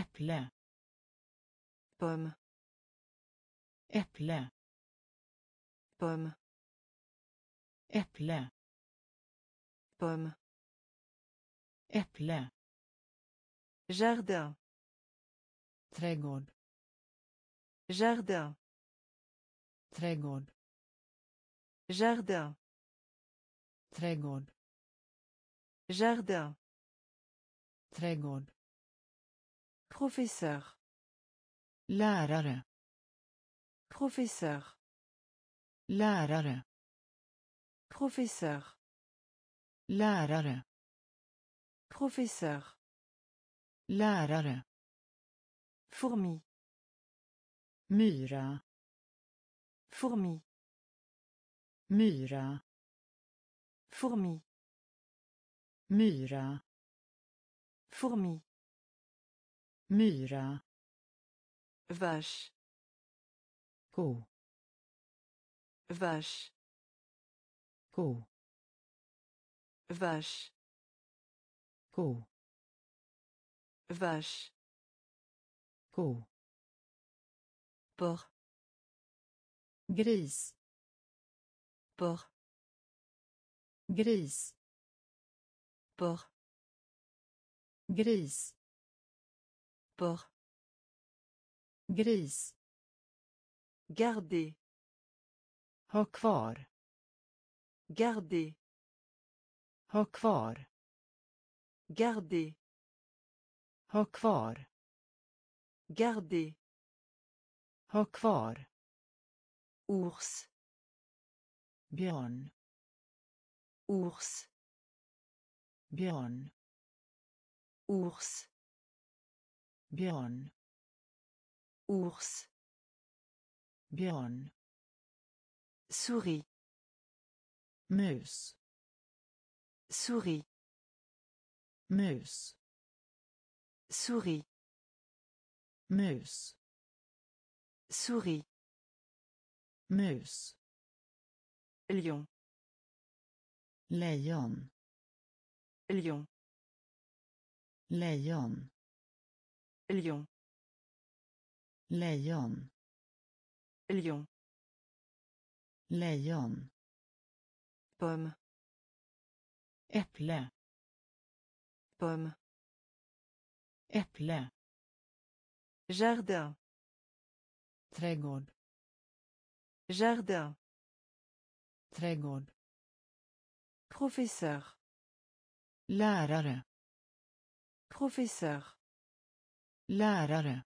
äpple Pomme. äpple Pomme. äpple Pomme. äpple Jardin. trädgård Jardin. trädgård Jardin. trädgård Jardin. trädgård Professeur. lärare Professeur. lärare Professeur. lärare Professeur. lärare Fourmi. myra Fourmi. myra Fourmi. myra Fourmi. myra. Vers. Gå. Vers. Gå. Vers. Go vers. Go porc gris. Porc gris. Porc gris. Porc. gris Garder. ha kvar Garder. ha kvar Garder. ha kvar Garder. ha kvar Ours. björn Ours. björn Ours. Björn Ours. björn Souris. mus Souris. mus Souris. mus Souris. mus Lion. lejon Lion. lejon Lion. lejon Lion. lejon Pomme. äpple Pomme. äpple Jardin. trädgård Jardin. trädgård Professeur. lärare Professeur. Lärare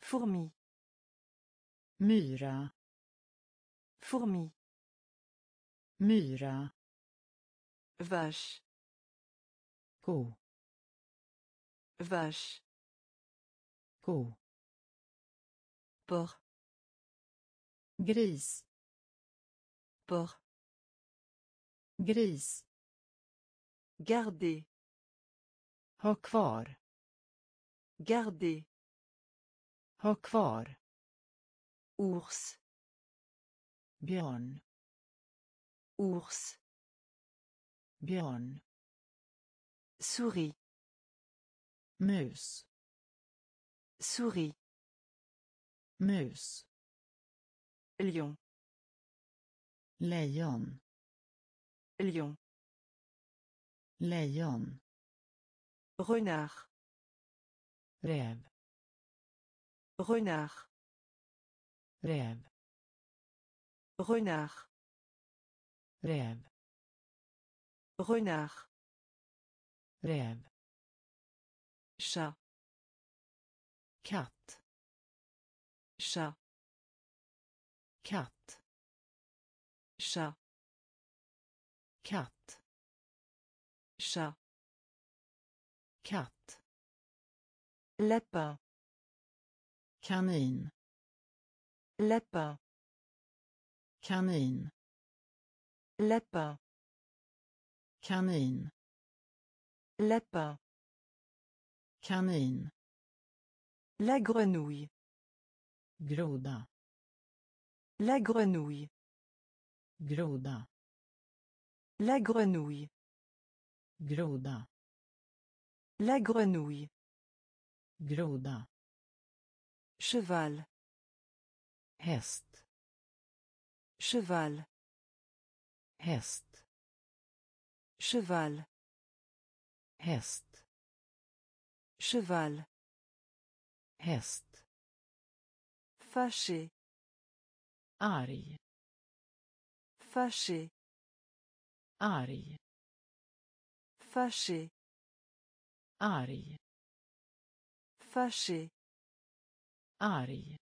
Fourmi. myra Fourmi. myra Vache. ko Vache. ko Porc. gris Porc. gris Garder. ha kvar Garder. ha kvar Ours. björn Ours. björn Souris. mus Souris. mus Lion. lejon Lion. lejon Renard. Räv Renard. räv Renard. räv Renard. räv Chat. katt Chat. katt Chat. katt Chat. katt Lapin. kanin Lapin. kanin Lapin. kanin Lapin. kanin La grenouille. groda La grenouille. groda La grenouille. groda La grenouille. Groda cheval. häst cheval. häst cheval. häst cheval. häst fâché. arg fâché. arg fâché. arg fâché. Arg.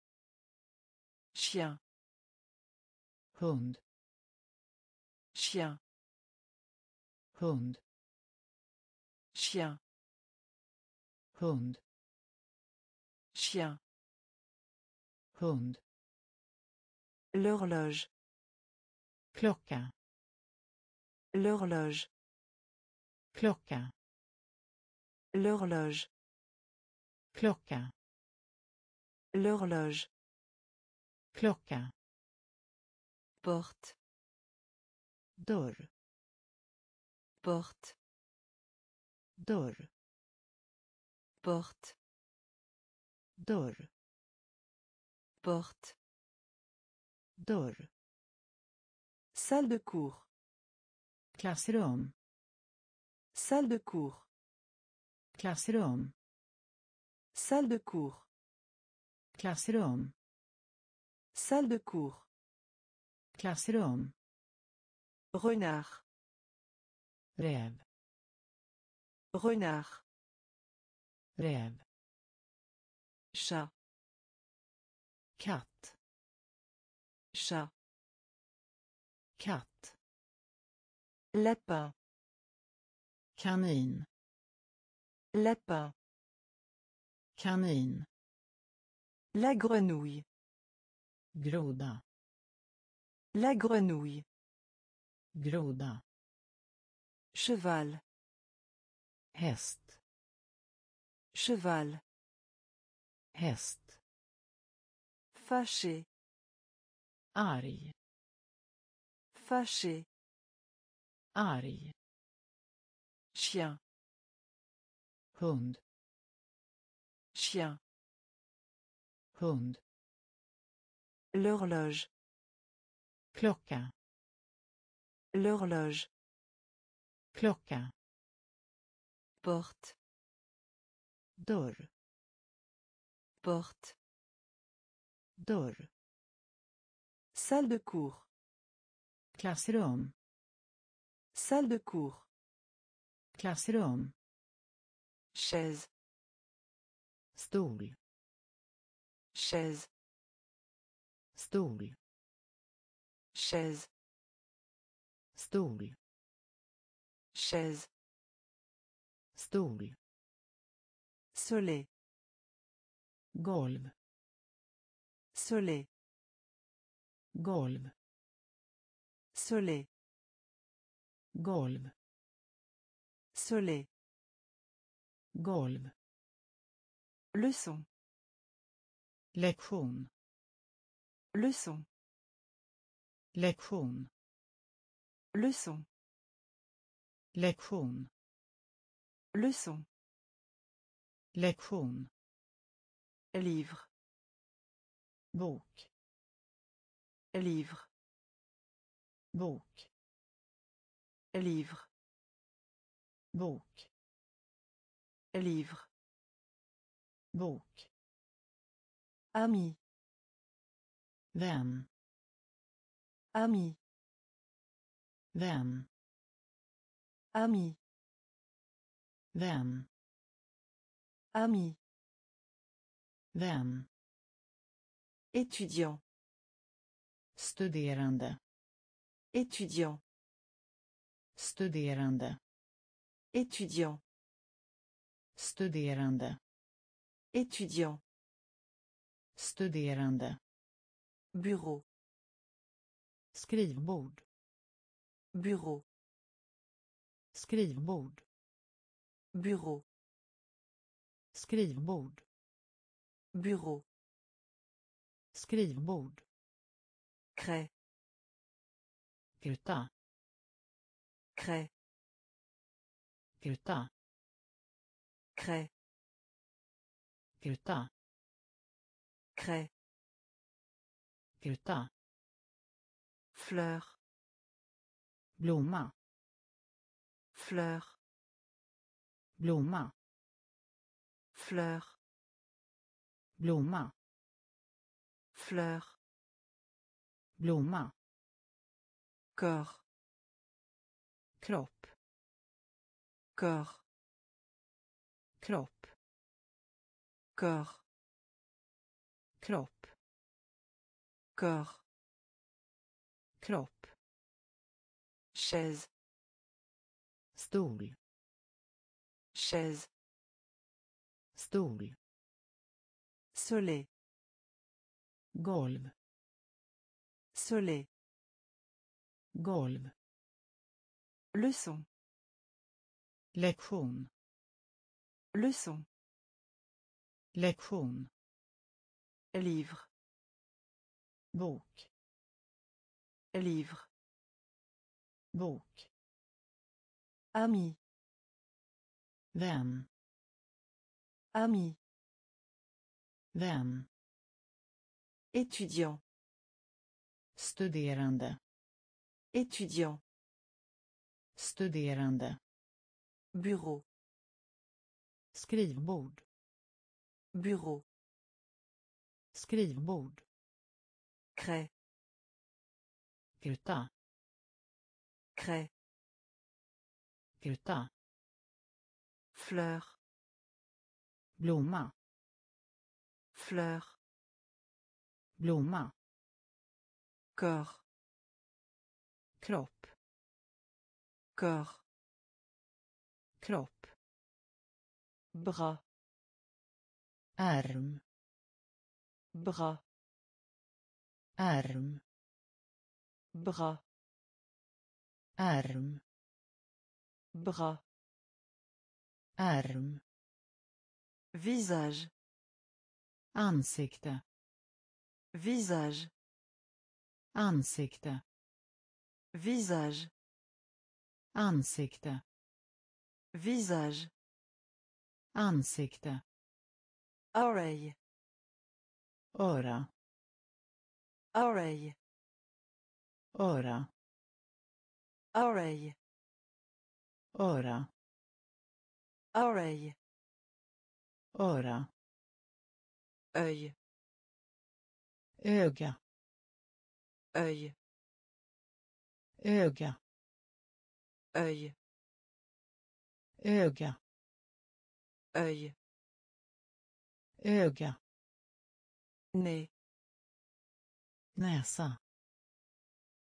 Chien. Hund. Chien. Hund. Chien. Hund. Chien. Hund. L'horloge. Klocka. L'horloge. Klocka. L'horloge klocka l'horloge. Klocka porte. Dörr. Porte. Dörr. Porte. Dörr. Porte. Dörr. Salle de cours. Klassrum. Salle de cours. Klassrum salle de cours. Klassrum salle de cours. Klassrum renard. Räv renard. Räv chat. Katt. Chat. Katt. Lapin. Kanin. Lapin kanin. La grenouille. Groda. La grenouille. Groda. Cheval. Häst cheval. Häst fâché. Arg. Fâché. Arg. Chien. Hund chien. Hund. L'horloge. Klocka. L'horloge. Klocka. Porte. Dörr. Porte. Dörr. Salle de cours. Klassrum. Salle de cours. Klassrum. Chaise stol. Chaise. Stol. Chaise. Stol. Chaise. Stol. Soleil. Golv. Soleil. Golv. Soleil. Golv. Soleil. Golv leçon. Lektion. Leçon. Lektion. Leçon. Lektion. Leçon. Lektion. Livre. Bok. Livre. Bok. Livre. Bok. Livre bok. Ami. Vän. Ami. Vän. Ami. Vän. Ami. Vän. Étudiant. Studerande. Étudiant. Studerande. Étudiant. Studerande étudiant. Studerande. Bureau. Skrivbord. Bureau. Skrivbord. Bureau. Skrivbord. Bureau. Skrivbord. Craie gruta craie gruta Gruta. craie Gruta. fleur Blomma. fleur Blomma. fleur Blomma. fleur Blomma. corps Kropp. corps Kropp. Corps Kropp. corps Kropp. chaise Stol. chaise Stol. soleil Golv. soleil Golv. leçon Lektion. leçon Lektion. livre Bok. livre Bok. ami Vän. ami Vän. étudiant Studerande. étudiant Studerande. bureau Skrivbord. Bureau Skrivbord. craie Gruta. craie Gruta. fleur Blomma. fleur Blomma. corps Kropp. corps Kropp. bras Arm. bras Arm. bras Arm. bras Arm. visage Ansikte. visage Ansikte. visage Ansikte. visage Ansikte. Oreille Öra. oreille Öra. oreille Öra. oreille Öra. œil Öga. œil Öga. œil Öga. œil Öga. nez Näsa.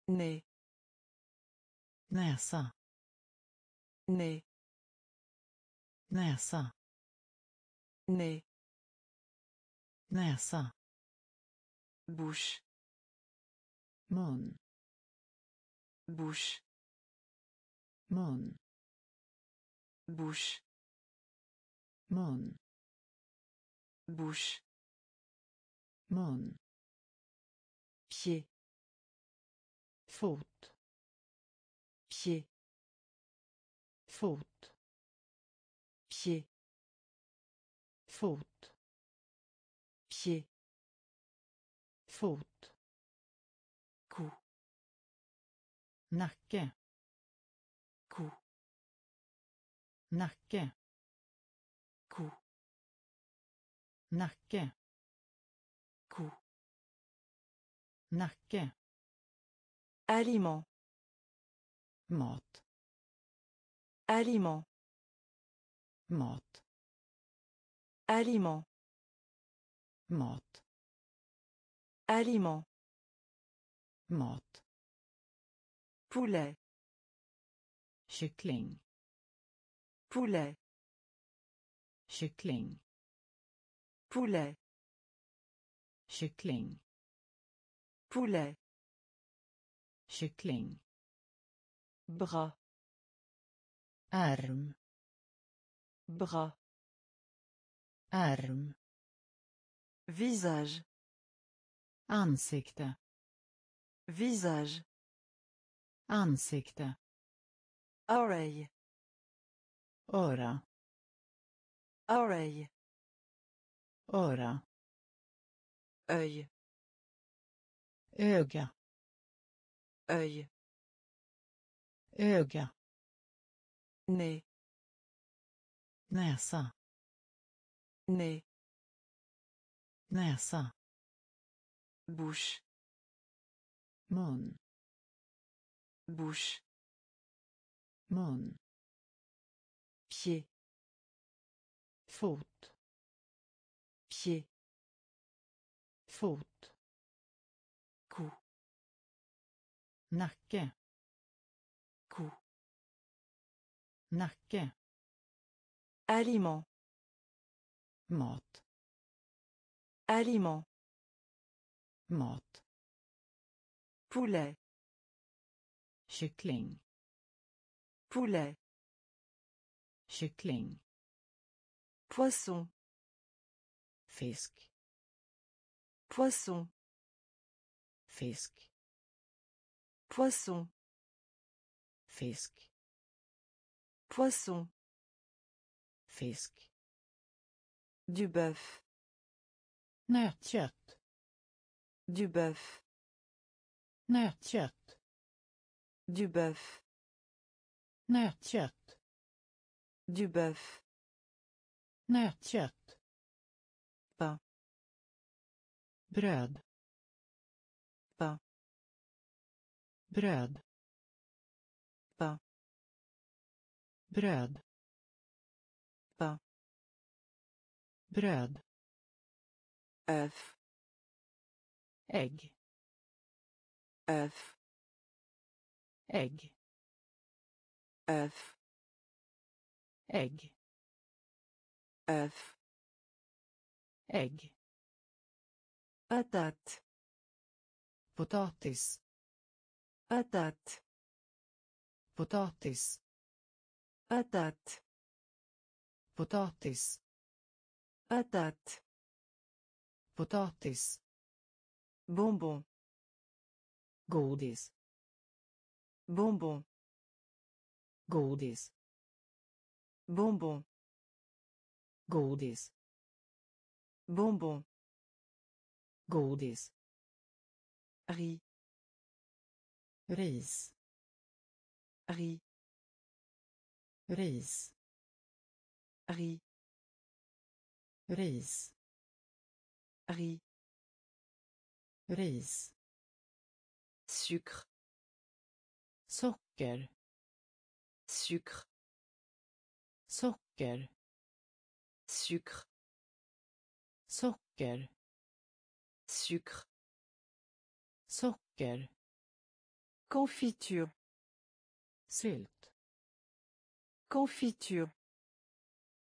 nez Näsa. nez Näsa. nez Näsa. bouche Mun. bouche Mun. bouche Mun. Bouche Mun. pied Fot. pied Fot. pied Fot. pied Fot. cou Nacke. cou Nacke. Nacke. cou Nacke. aliment Mat. aliment Mat. aliment Mat. aliment Mat. poulet Kyckling. poulet Kyckling. Poulet Kyckling. poulet Kyckling. bras Arm. bras Arm. visage Ansikte. visage Ansikte. oreille Öra. oreille öra. Œil öga. Œil öga. Nez näsa. Nez näsa. Bouche mun. Bouche mun. Pied fot pied. Fot. Cou. Nacke cou. Nacke aliment. Mat. Aliment. Mat. Poulet. Kyckling. Poulet. Kyckling. Poisson fisk. Poisson. Fisk. Poisson. Fisk. Poisson. Fisk. Du bœuf. Nötkött. Du bœuf. Nötkött. Du bœuf. Nötkött. Du bœuf. Nötkött bröd. Va? Bröd. Va? Bröd. Va? Bröd. Öf ägg. Öf ägg. Öf ägg. Öf ägg. Patate potatis patate potatis patate potatis patate potatis bonbon godis bonbon godis bonbon godis bonbon godis. Riz ris. Riz ris. Riz ris. Riz ris. Sucre. Socker sucre. Socker sucre. Socker sucre. Socker. Confiture. Sylt. Confiture.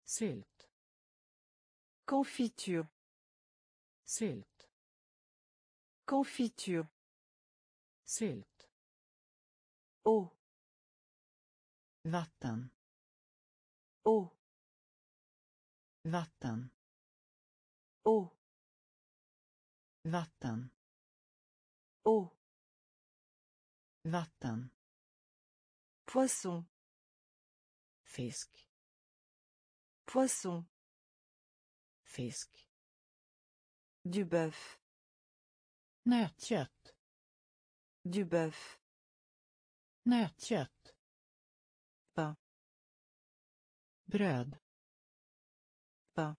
Sylt. Confiture. Sylt. Confiture. Sylt. Eau. Vatten. Eau. Vatten. Eau vatten. Eau vatten. Poisson. Fisk. Poisson. Fisk. Du bœuf. Nötkött. Du bœuf. Nötkött. Pain. Bröd. Pain.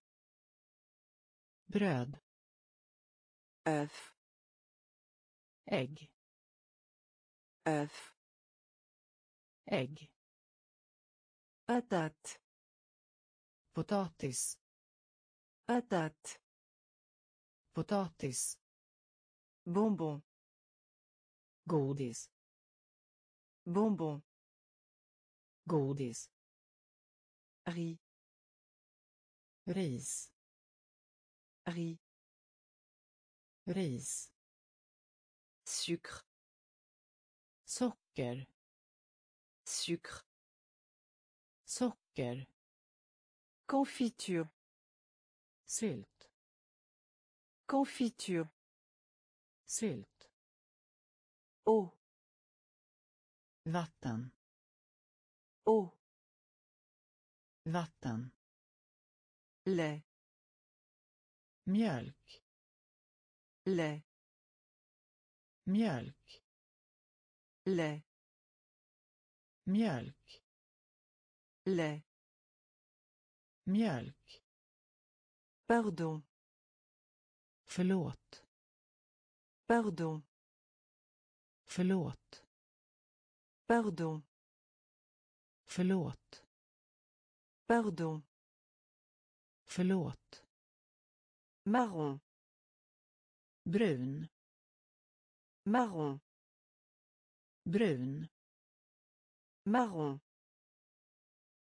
Bröd œuf ägg œuf ägg patate potatis. Patate potatis. Bonbon. Godis. Bonbon. Godis. Riz. Ris. Riz ris sucre. Socker. Sucre. Socker. Confiture. Sylt. Confiture. Sylt. Eau. Vatten. Eau. Vatten. Lait. Mjölk lait. Mjölk. Lait. Mjölk. Lait. Mjölk. Pardon. Förlåt. Pardon. Förlåt. Pardon. Förlåt. Pardon. Förlåt. Marron brun. Marron. Brun. Marron.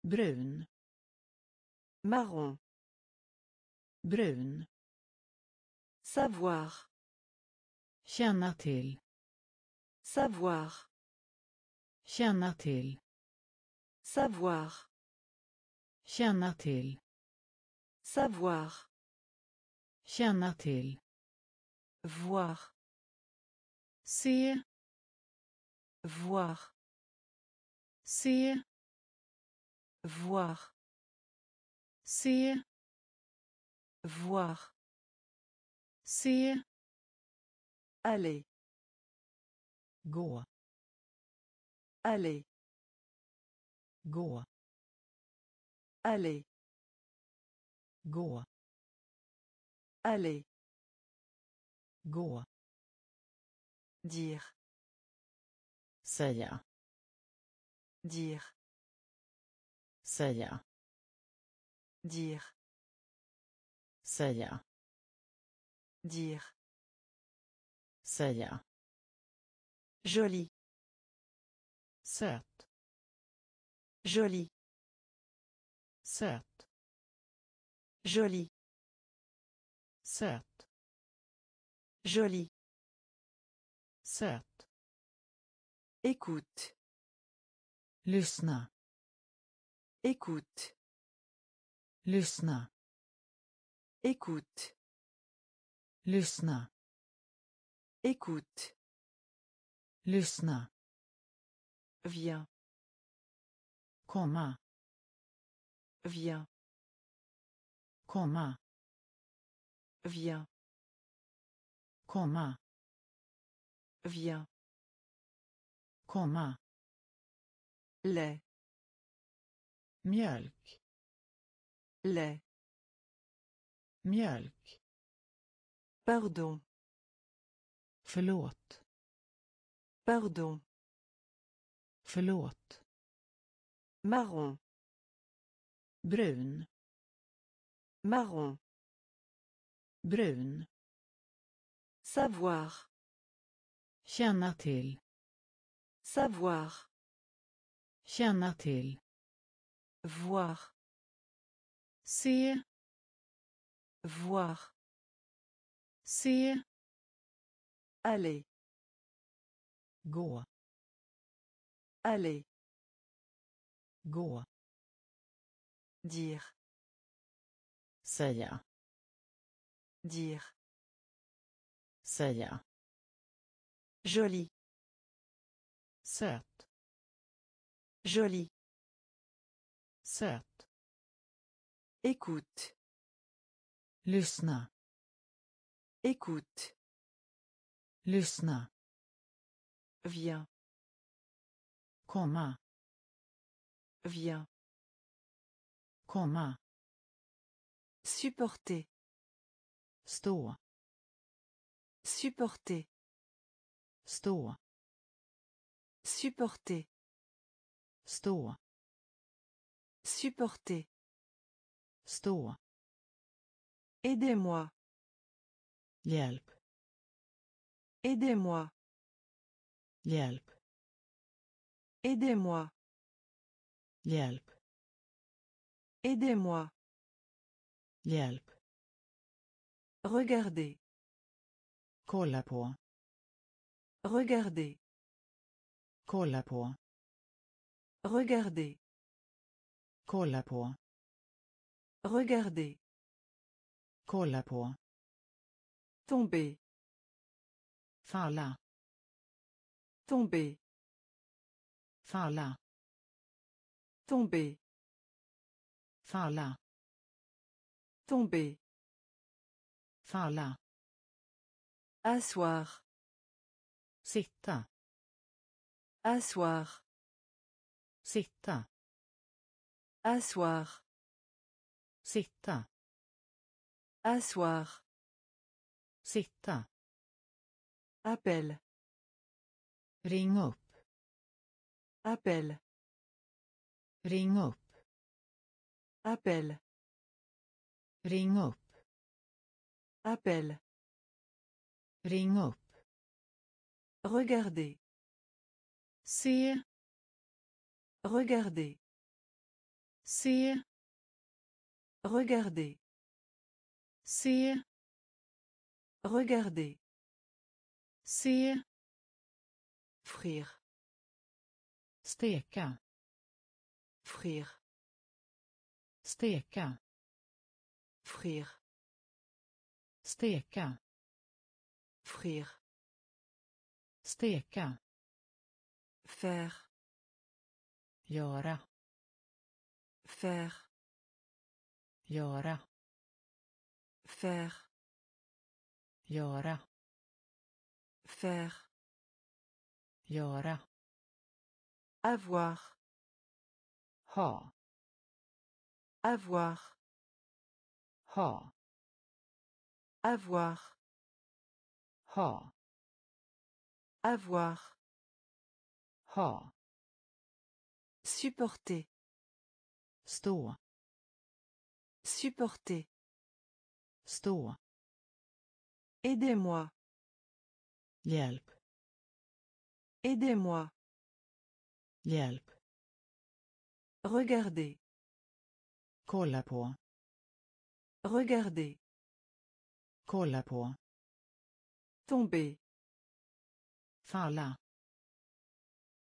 Brun. Marron. Brun. Savoir. Känna till. Savoir. Känna till. Savoir. Känna till. Savoir. Känna till voir se voir se voir se voir se aller gå. aller gå. aller gå. aller gå dire. Säga. Dire. Säga. Dire. Säga. Dire. Säga. Joli. Söt. Joli. Söt. Joli. Söt joli. Söt écoute. Lyssna écoute. Lyssna écoute. Lyssna écoute. Lyssna viens. Komma viens. Komma viens komma viens komma lait mjölk lait mjölk pardon. förlåt pardon. förlåt marron. brun marron. brun savoir. Känna till. Savoir. Känna till. Voir. Se. Voir. Se. Aller. Gå. Aller. Gå. Dire. Säga. Dire säga. Joli. Söt. Joli. Söt. Écoute. Lyssna. Écoute. Lyssna. Viens. Komma. Viens. Komma. Supporter. Stå supporter. Stå. Supporter. Stå. Supporter. Stå. Aidez-moi. Hjälp. Aidez-moi. Hjälp. Aidez-moi. Hjälp. Aidez-moi. Hjälp. Regardez kolla på. Regardez kolla på. Regardez kolla på. Regardez kolla på. Tomber. Falla. Tomber. Falla. Tomber. Falla. Tomber. Falla. Asseoir. Sitta. Asseoir. Sitta. Asseoir. Sitta. Asseoir. Sitta. Appel. Ring upp. Appel. Ring upp. Appel. Ring upp. Appel. Ring upp. Regardez. Se. Regardez. Se. Regardez. Se. Regardez. Se. Frire. Steka. Frire. Steka. Frire. Steka. Frire. Steka. Faire. Göra. Faire. Göra. Faire. Göra. Faire. Göra. Avoir. Ha. Avoir. Ha. Avoir. Ha. Avoir. Ha. Supporter. Stå. Supporter. Stå. Aidez-moi. Hjälp. Aidez-moi. Hjälp. Regardez. Kolla på. Regardez. Kolla på. Tomber. Falla.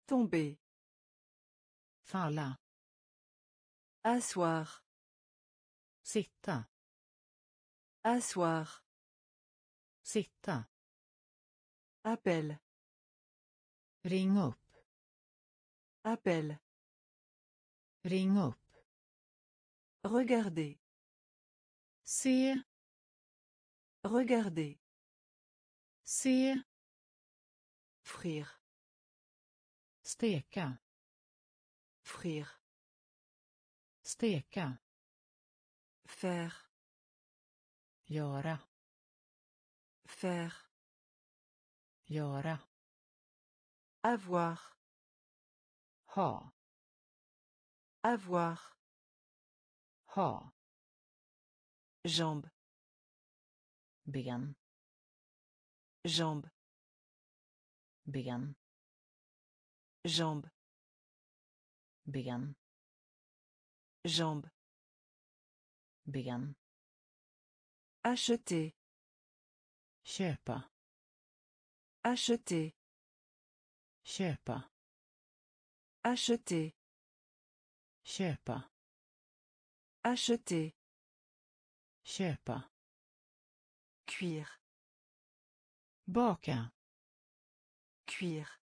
Tomber. Falla. Asseoir. Sitta. Asseoir. Sitta. Appel. Ring upp. Appel. Ring upp. Regardez. Se. Regardez. Se. Frire. Steka. Frire. Steka. Faire. Göra. Faire. Göra. Avoir. Ha. Avoir. Ha. Jambe. Ben. Jambe. Ben. Jambe. Ben. Jambe. Ben. Acheter. Köpa. Acheter. Köpa. Acheter. Köpa. Acheter. Köpa. Cuire. Baka. Cuire.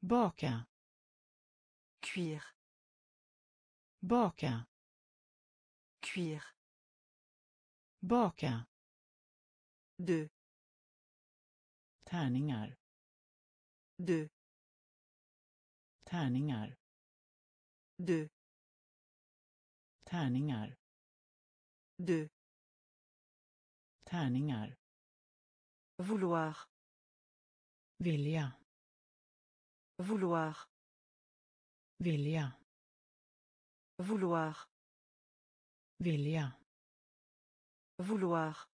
Baka. Cuire. Baka. Cuire. Baka. Deux. Tärningar. Deux. Tärningar. Deux. Tärningar. Deux. Tärningar. Vouloir. Vilja. Vouloir. Vilja. Vouloir. Vilja. Vouloir.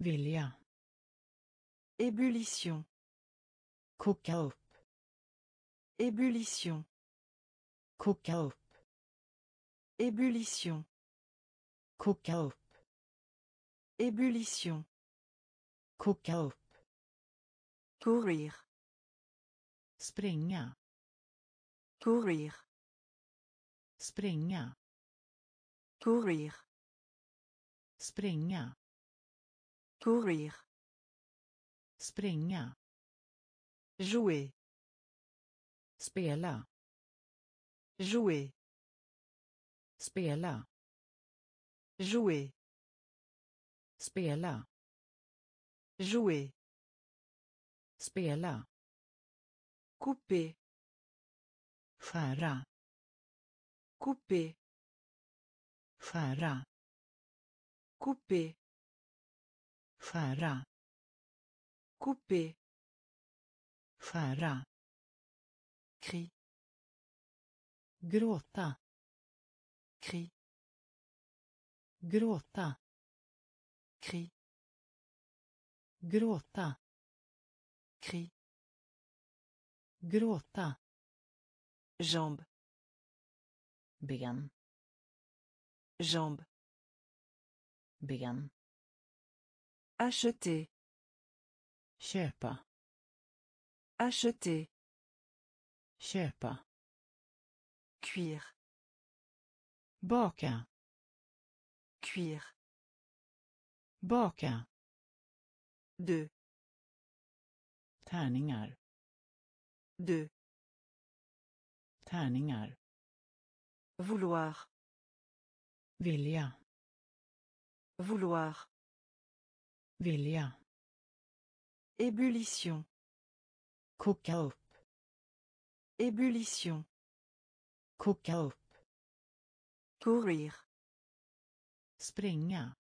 Vilja. Ébullition. Upp. Ébullition. Upp. Ébullition. Upp. Ébullition. Koka upp. Courir. Springa. Courir. Springa. Courir. Springa. Courir. Springa. Jouer. Spela. Jouer. Spela. Jouer. spela Jouer. spela Couper. skära Couper. skära Couper. skära Couper. skära Cri. gråta Cri. gråta Cri gråta Cri. gråta Jambe. ben Jambe. ben Acheter. köpa Acheter. köpa Cuire. baka Cuire. baka Deux. tärningar Deux. tärningar Vouloir. vilja Vouloir. vilja Ébullition. koka upp Ébullition. koka upp Courir. springa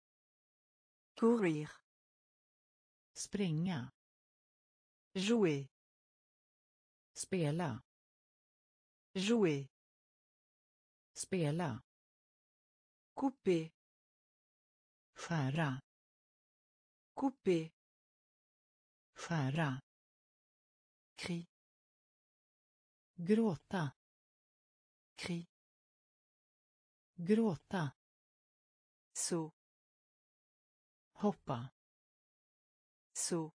Courir. Springa Jouer. spela Jouer. spela Couper. skära Couper. skära Cri. gråta Cri. gråta Saut. hoppa Saut.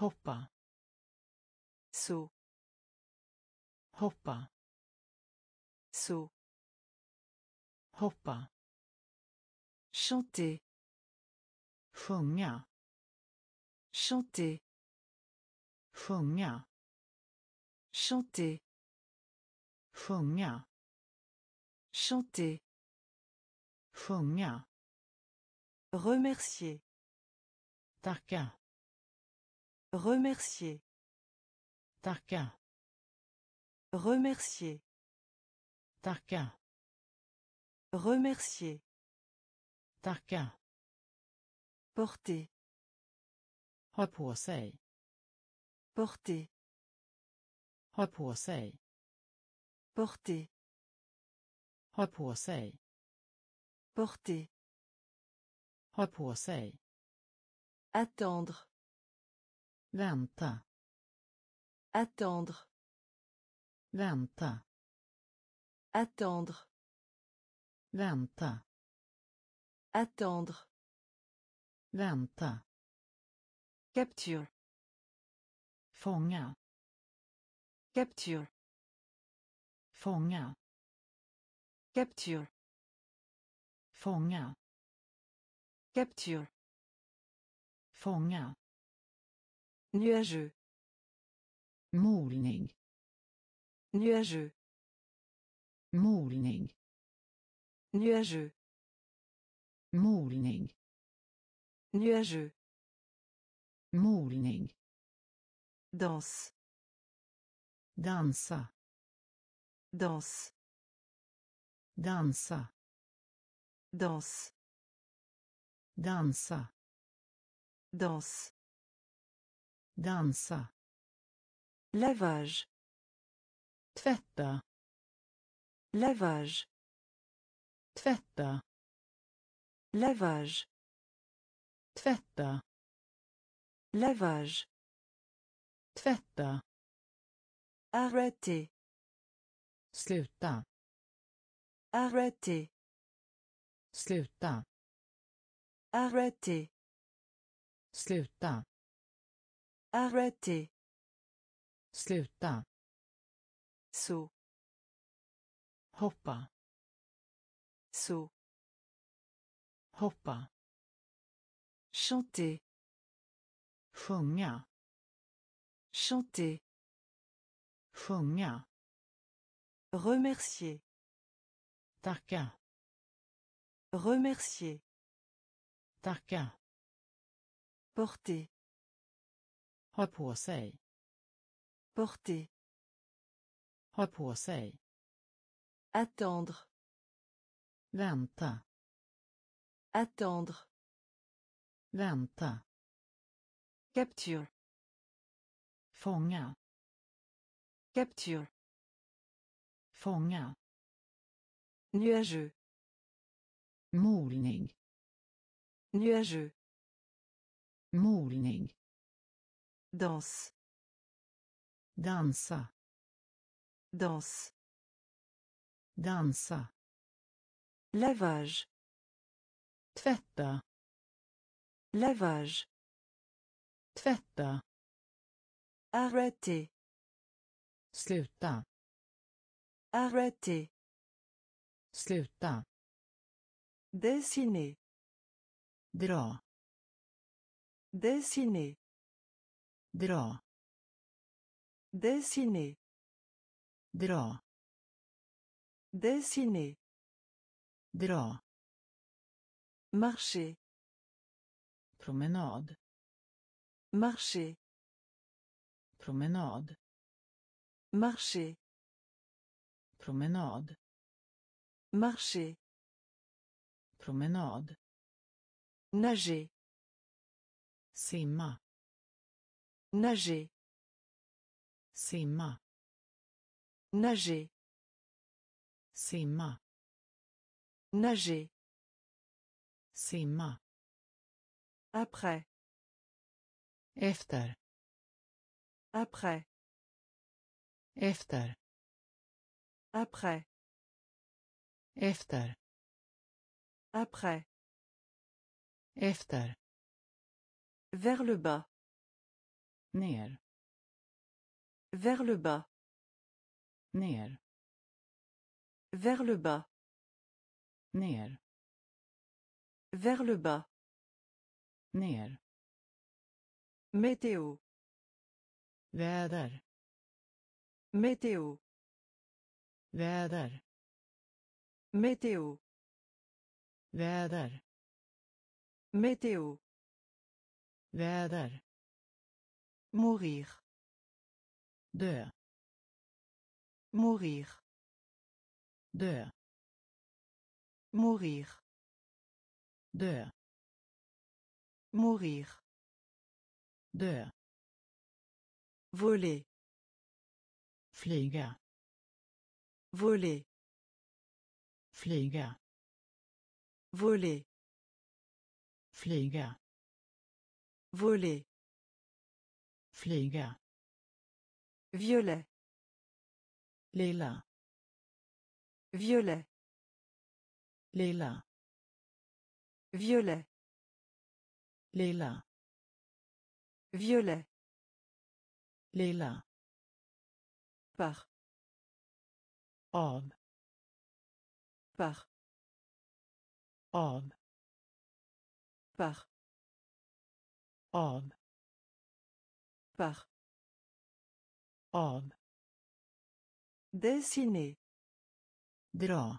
hoppa Saut. hoppa Saut. hoppa Chanter. sjunga Chanter. sjunga Chanter. sjunga Chanter. sjunga Remercier. Tacka Remercier. tacka Remercier. tacka Remercier. tacka Porter. ha på sig Porter. ha på sig Porter. ha på sig Porter. ha på sig Attendre. vänta Attendre. vänta Attendre. vänta Attendre. vänta Capture. fånga Capture. fånga Capture. fånga Capture. Fånga Nuageux. molning Nuageux. molning Nuageux. molning Nuageux. molning Danse. dansa Danse. dansa Danse. dansa Danse. dansa Lavage. tvätta Lavage. tvätta Lavage. tvätta Lavage. tvätta Arrêter. sluta Arrêter. sluta Arrêter. Sluta Arrêter. sluta Saut. hoppa Saut. hoppa Chanter. sjunga Chanter. sjunga Remercier. tacka Remercier. Tacka. Porter. Ha på sig. Porter. Ha på sig. Attendre. Vänta. Attendre. Vänta. Capture. Fånga. Capture. Fånga. Nuageux. Molning. Nuageux. Molning. Danse. Dansa. Danse. Dansa. Lavage. Tvätta. Lavage. Tvätta. Arrêter. Sluta. Arrêter. Sluta. Dessiner. Dra. Dessiner. Dra. Dessiner. Dra. Dessiner. Dra. Marcher. Promenad. Marcher. Promenad. Marcher. Promenad. Marcher. Promenad. Nager. Simma. Nager. Simma. Nager. Simma. Nager. Simma. Après. Efter. Après. Efter. Après. Efter. Après. Efter. Vers le bas. Ner. Vers le bas. Ner. Vers le bas. Ner. Vers le bas. Ner. Météo. Väder. Météo. Väder. Météo. Väder. Météo. Väder. Mourir. Dö. Mourir. Dö. Mourir. Dö. Mourir. Dö. Voler. Flyga. Voler. Flyga. Voler. Flyga. Voler. Flyga. Violet. Lilla. Violet. Lilla. Violet. Lilla. Violet. Lilla. Par. Av. Par. Av. Par. Av. Par. Av. Dessiner. Dra.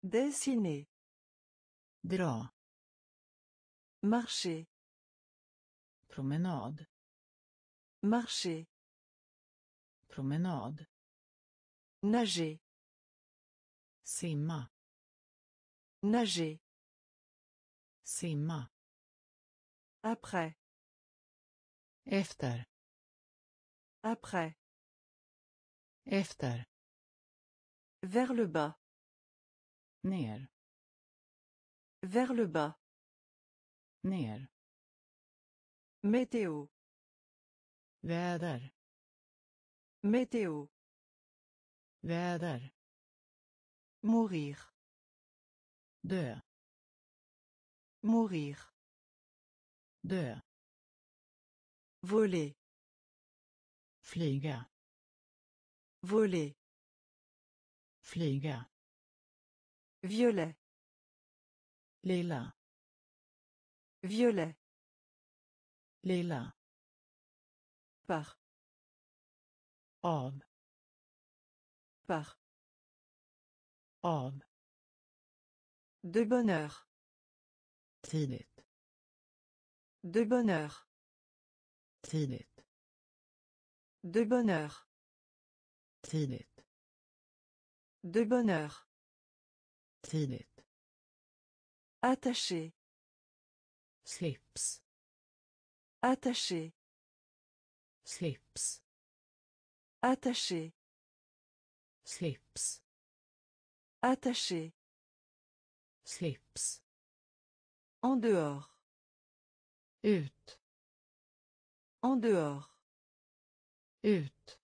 Dessiner. Dra. Marcher. Promenad. Marcher. Promenad. Nager. Simma. Nager. Simma. Après. Efter. Après. Efter. Vers le bas. Ner. Vers le bas. Ner. Météo. Väder. Météo. Väder. Mourir. Dö. Mourir. Dö. Voler. Flyga. Voler. Flyga. Violet. Lilla. Violet. Lilla. Par. Av. Par. Av. De bonheur. tidigt De bonheur. tidigt De bonheur. tidigt De bonheur. tidigt Attaché. slips Attaché. slips Attaché. slips Attaché. slips En dehors. Ut En dehors. ut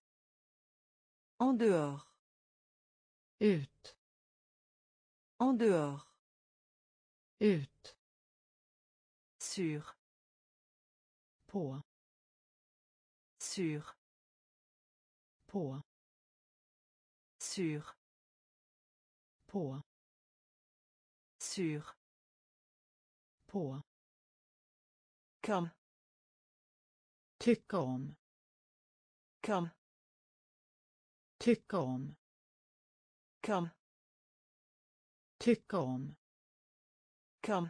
En dehors. ut En dehors. ut Sur. på Sur. på Sur. på Sur. på Kom. tycka om Kom. tycka om Kom. tycka om Kom.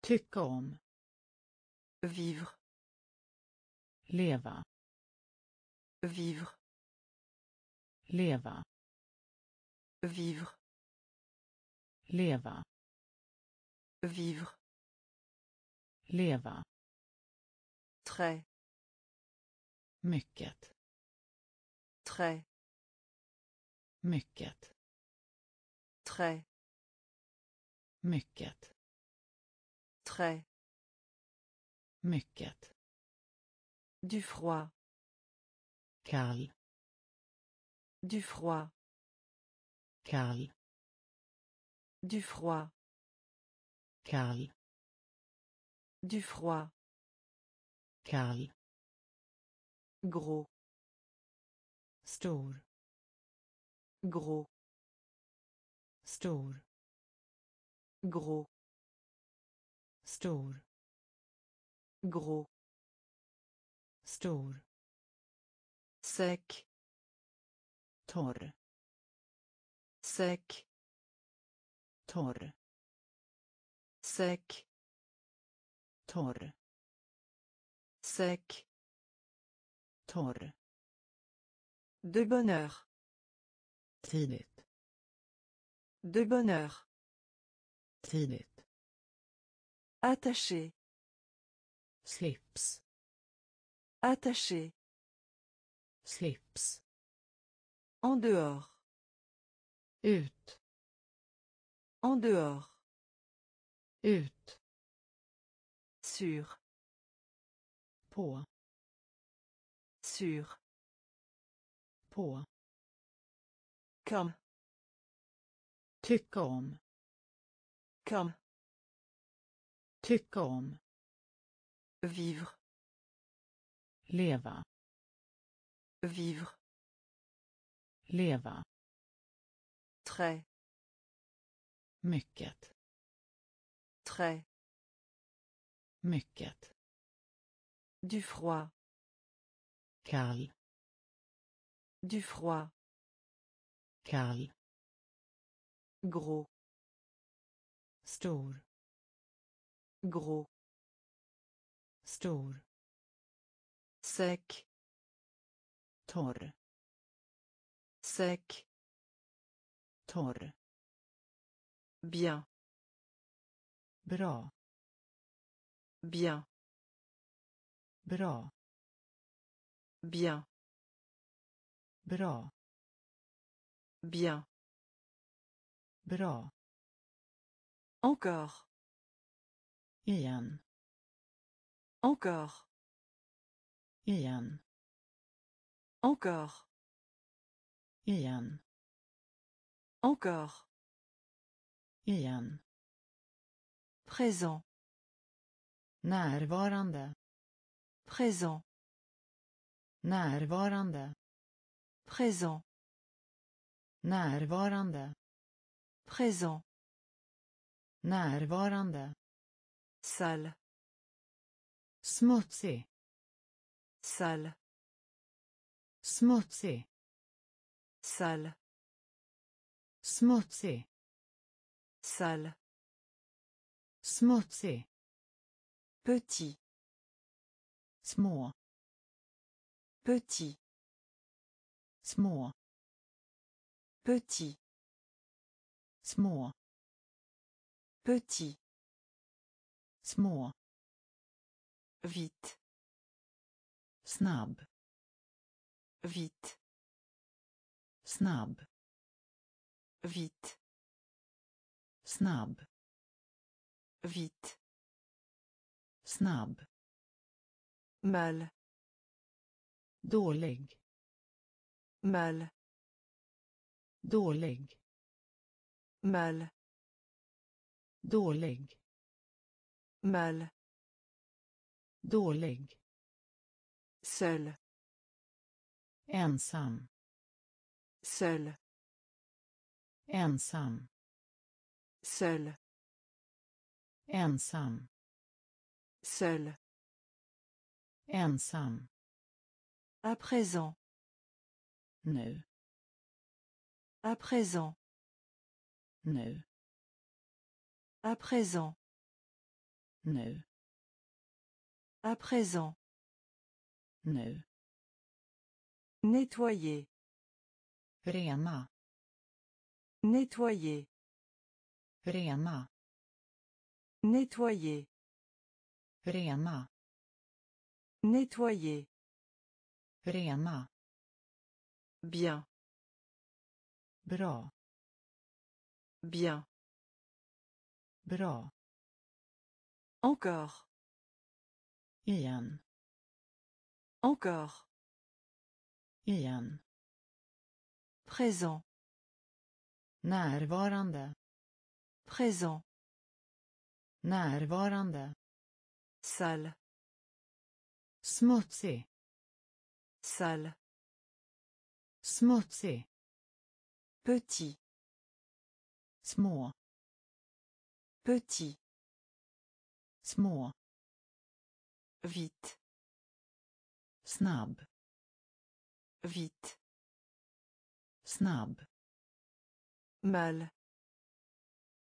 tycka om Vivre. leva Vivre. leva Vivre. leva Vivre leva Très. mycket Très. mycket Très. mycket Très. mycket Du froid. kall Du froid. kall Du froid. kall Du froid. kall Gros. stor Gros. stor Gros. stor Gros. stor Sec. torr Sec. torr Sec. Torr Sec. torr De bonheur. tidigt De bonheur. tidigt Attaché. slips Attaché. slips En dehors. ut En dehors. ut Sur. på Sur. på Comme. tycka om Comme. tycka om Vivre. leva Vivre. leva Très. mycket Très. Mycket Du froid. kall Du froid. kall Gros. stor Gros. stor Sec. torr Sec. torr Bien. bra Bien. bra Bien. bra Bien. bra Encore. igen Encore. igen Encore. igen Encore. igen Présent. Närvarande Présent. närvarande Présent. närvarande Présent. närvarande Sale. smutsig Sale. smutsig Sale. smutsig Sale. smutsig Petit. små Petit. små Petit. små Petit. små Vite. snabb Vite. snabb Vite. snabb Vite. Snabb Mal. dålig Mal. dålig Mal. dålig Mal. dålig Seul. ensam Seul. ensam Seul. ensam Seul. ensam À présent. nu À présent. nu À présent. nu À présent. nu Nettoyer. rena Nettoyer. rena Nettoyer. Rena Nettoyer. rena Bien. bra Bien. bra Encore. igen Encore. igen Présent. närvarande Présent. närvarande Sale. smutsig Sale. smutsig Petit. små Petit. små Vite. snabb Vite. snabb Mal.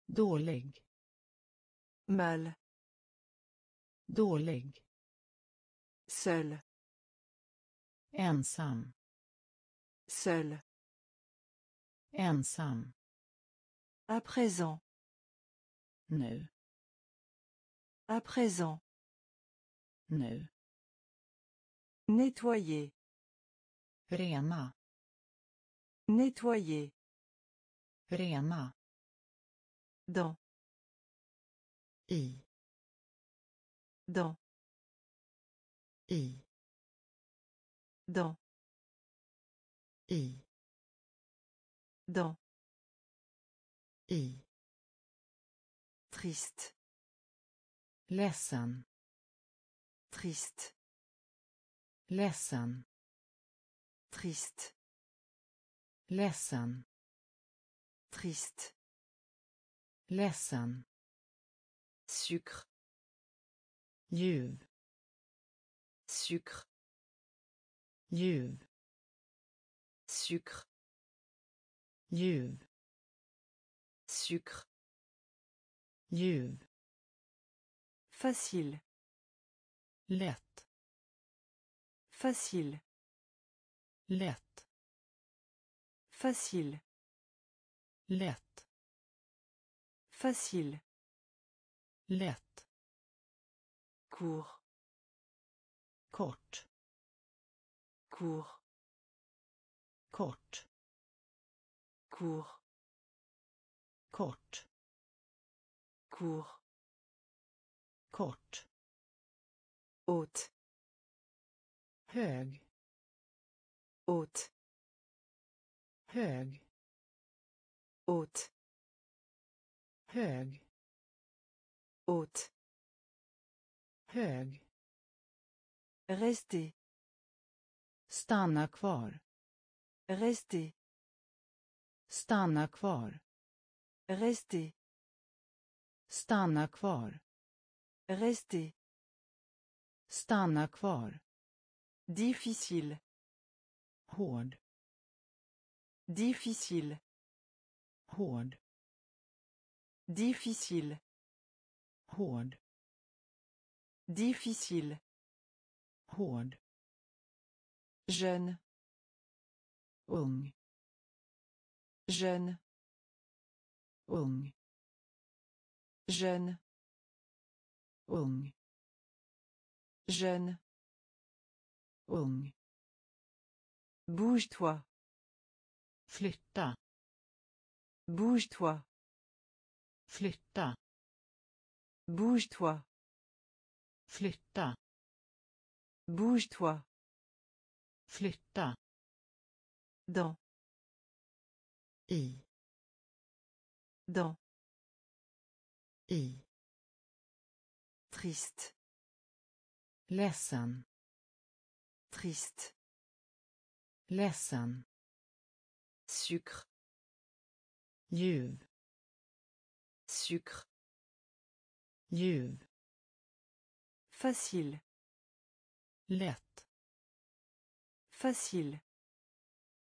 dålig Mal. Dålig Seul. ensam Seul. ensam À présent. nu À présent. nu Nettoyer. rena Nettoyer. rena Dans. i Dans. i Dans. i Dans. i Triste. ledsen Triste. ledsen Triste. ledsen Triste. ledsen Sucre. Ljuv Sucre. ljuv Sucre. ljuv Sucre. ljuv Facile. lätt Facile. lätt Facile. lätt Facile. lätt Court. kort Court. kort Court. kort Court. kort Haute. hög Haute. hög Haute. hög Haute. Hög Rester. stanna kvar Rester. stanna kvar Rester. stanna kvar Rester. stanna kvar Difficile. hård Difficile. hård Difficile. hård Difficile. hård Jeune. ung Jeune. ung Jeune. ung Jeune. ung Bouge-toi. flytta Bouge-toi. flytta Bouge-toi. Flytta Bouge-toi. flytta Dans. i Dans. i Triste. ledsen Triste. ledsen Sucre. ljuv Sucre. ljuv Facile. lätt Facile.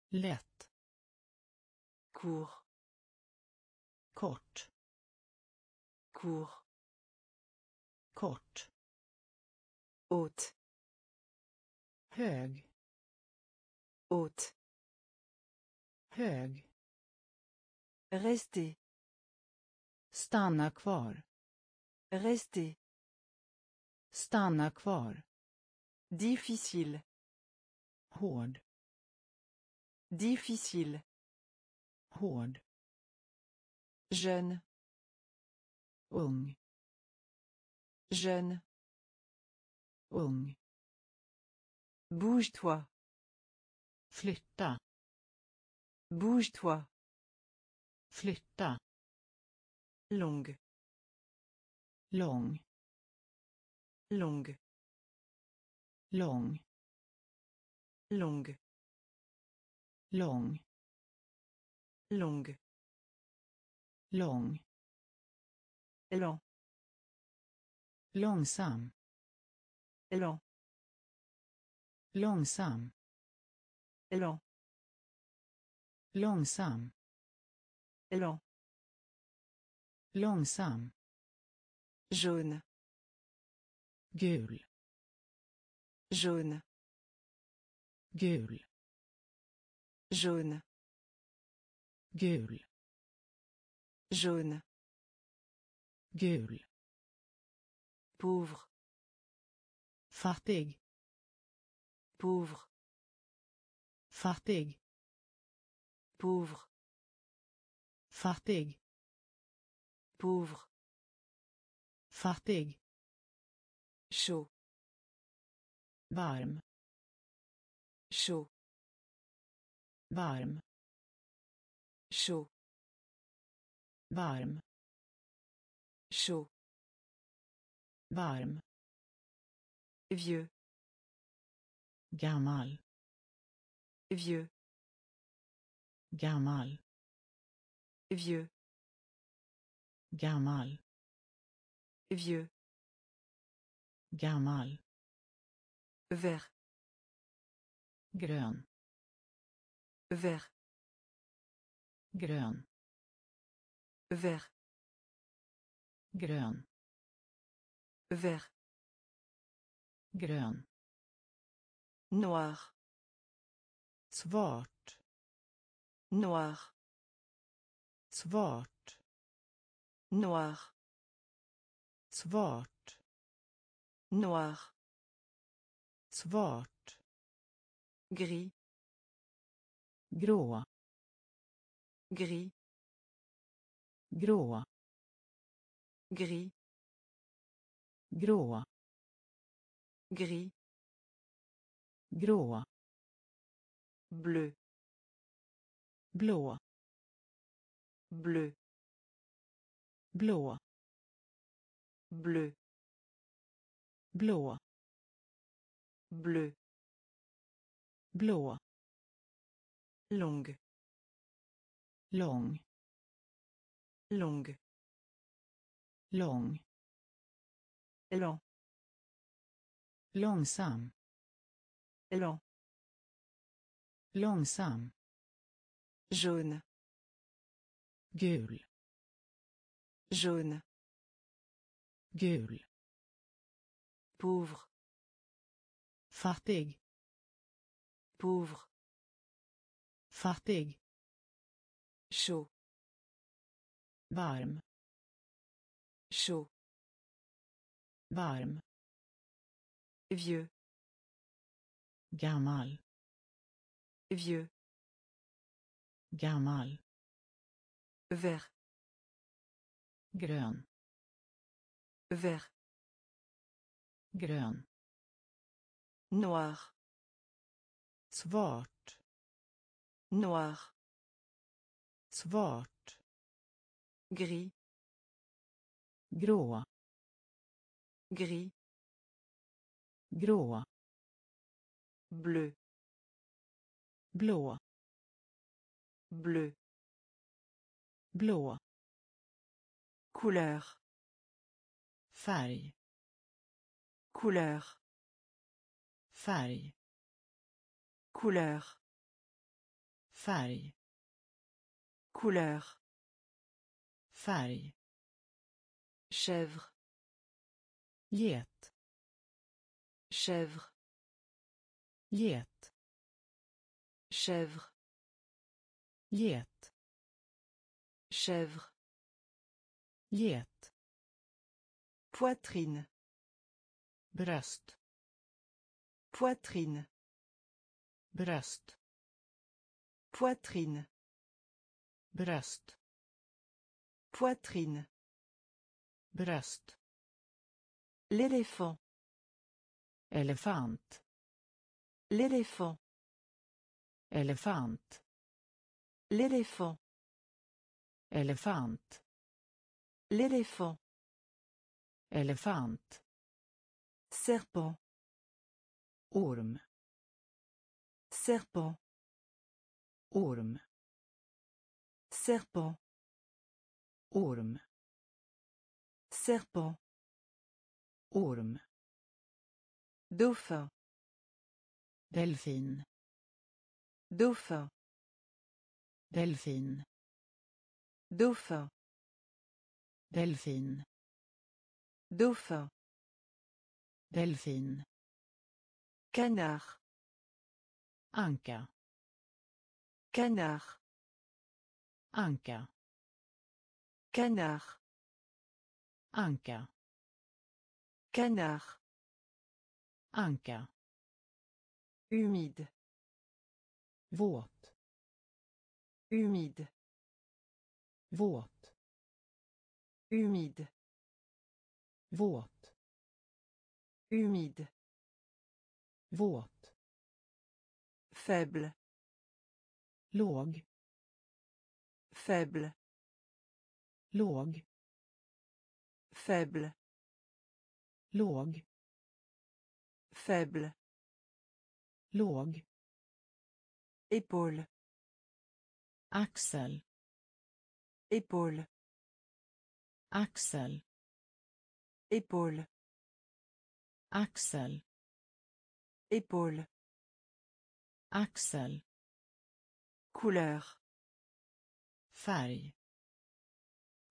lätt Court. kort Court. kort Haute. hög Haute. hög Rester. stanna kvar Rester. Stanna kvar Difficile. hård Difficile. hård Jeune. ung Jeune. ung Bouge-toi. flytta Bouge-toi. flytta Longue. lång Longue. lång Longue. lång Longue. lång Lent. långsam Lent. långsam Lent. långsam Lent. långsam Jaune. Gul Jaune. gul Jaune. gul Jaune. gul Pauvre. fattig Pauvre. fattig Pauvre. fattig Pauvre. fattig Chaud. varm Chaud. varm Chaud. varm Chaud. varm Vieux. gammal Vieux. gammal Vieux. gammal Vieux. Gammal Vert. grön Vert. grön Vert. grön Vert. grön Noir. svart Noir. svart Noir. svart Noir. svart Gris. grå Gris. grå Gris. grå Gris. grå Bleu. blå Bleu. blå Bleu. Blå Bleu. blå Longue. lång Longue. lång Lent. långsam Lent. långsam Jaune. gul Jaune. gul pauvre. Fattig pauvre. Fattig chaud. Varm. Chaud. Varm. Vieux. Gammal. Vieux. Gammal. Vert. Grön. Vert grön. Noir. Svart. Noir. Svart. Gris. Grå. Gris. Grå. Bleu. Blå. Bleu. Blå. Couleur. Färg couleur. Färg. Couleur. Färg. Couleur. Färg. Chèvre. Get. Chèvre. Get. Chèvre. Get. Chèvre. Get. Poitrine bröst. Poitrine. Bröst. Poitrine. Bröst. Poitrine. Bröst. L'éléphant. Elefant. L'éléphant. Elefant. L'éléphant. Elefant. L'éléphant. Elefant serpent. Orm. Serpent. Orm. Serpent. Orm. Serpent. Orm. Dauphin. Delfin. Dauphin. Delfin. Dauphin. Delfin. Dauphin delfin. Canard. Anka. Canard. Anka. Canard. Anka. Canard. Anka. Humide. Våt. Humide. Våt. Humide. Våt humide. Våt. Faible. Låg. Faible. Låg. Faible. Låg. Faible. Låg. Épaule. Axel. Épaule. Axel. Épaule axel. Épaule. Axel. Couleur. Färg.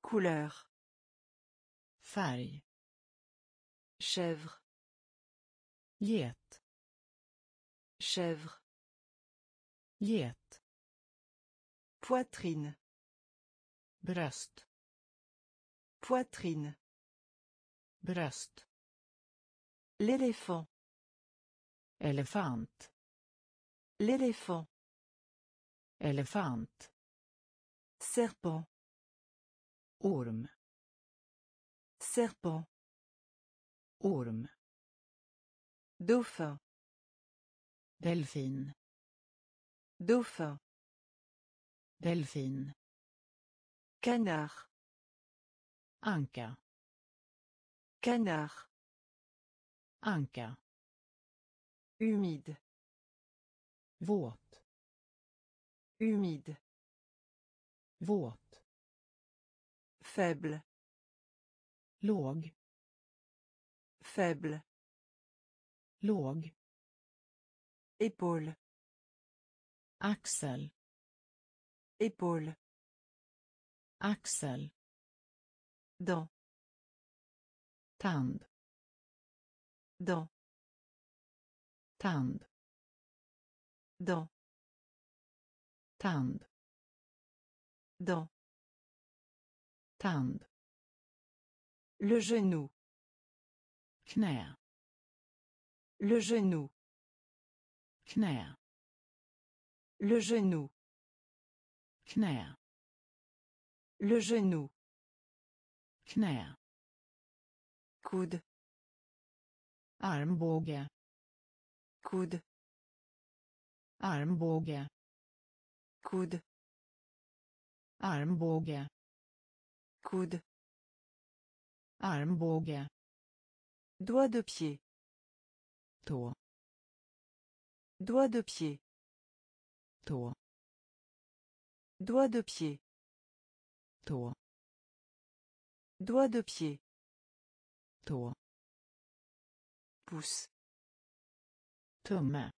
Couleur. Färg. Chèvre. Get. Chèvre. Get. Poitrine. Bröst. Poitrine. Bröst l'éléphant. Elefant. L'éléphant. Elefant. Serpent. Orm. Serpent. Orm. Dauphin. Delfin. Dauphin. Delfin. Canard. Anka. Canard anka. Humide våt. Humide våt. Faible. Låg. Faible. Låg. Épaule. Axel. Épaule. Axel. Dent. Tand dent tand. Dent tand. Dent tand. Le genou. Knä le genou. Knä le genou. Knä le genou. Knä coude armbåge. Coude armbåge. Coude armbåge. Coude armbåge. Doigt de pied. Tå. Doigt de pied. Tå. Doigt de pied. Tå. Doigt de pied. Tå pouce tumme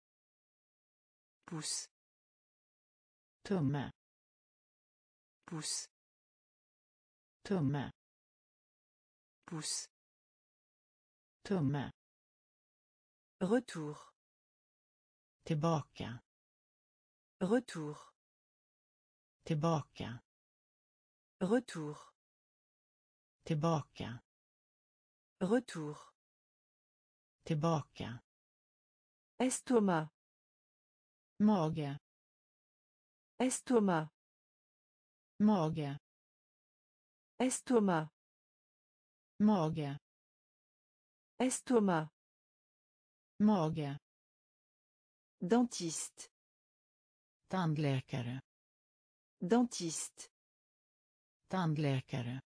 pouce tumme pouce tumme pouce tumme retour. Tillbaka. Retour. Tillbaka. Retour. Tillbaka. Retour tillbaka. Estomac. Mage. Estomac. Mage. Estomac. Mage. Estomac. Mage. Dentiste. Tandläkare. Dentiste. Tandläkare.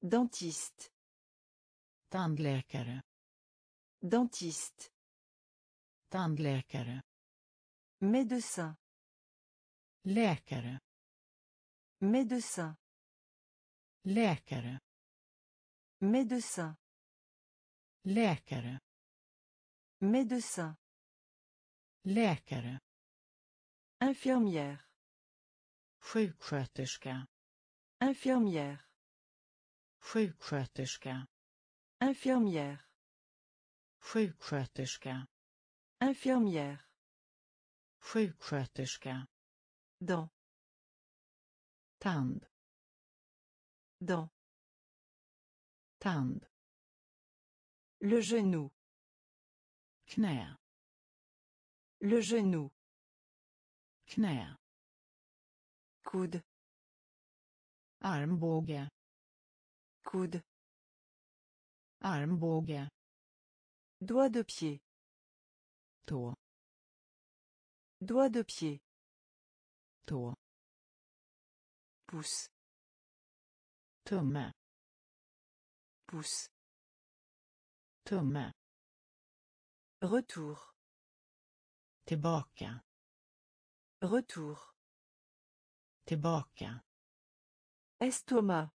Dentiste. Tandläkare dentiste. Tandläkare. Médecin. Läkare. Médecin. Läkare. Médecin. Läkare. Médecin. Läkare. Infirmière. Sjuksköterska. Infirmière. Sjuksköterska. Infirmière sjuksköterska infirmière. Sjuksköterska dent. Tand. Dent. Tand. Le genou. Knä. Le genou. Knä. Coude. Armbåge. Coude. Armbåge doigt de pied. Tå. Doigt de pied. Tå. Pouce. Tumme. Pouce. Tumme. Retour. Tillbaka. Retour. Tillbaka. Estomac.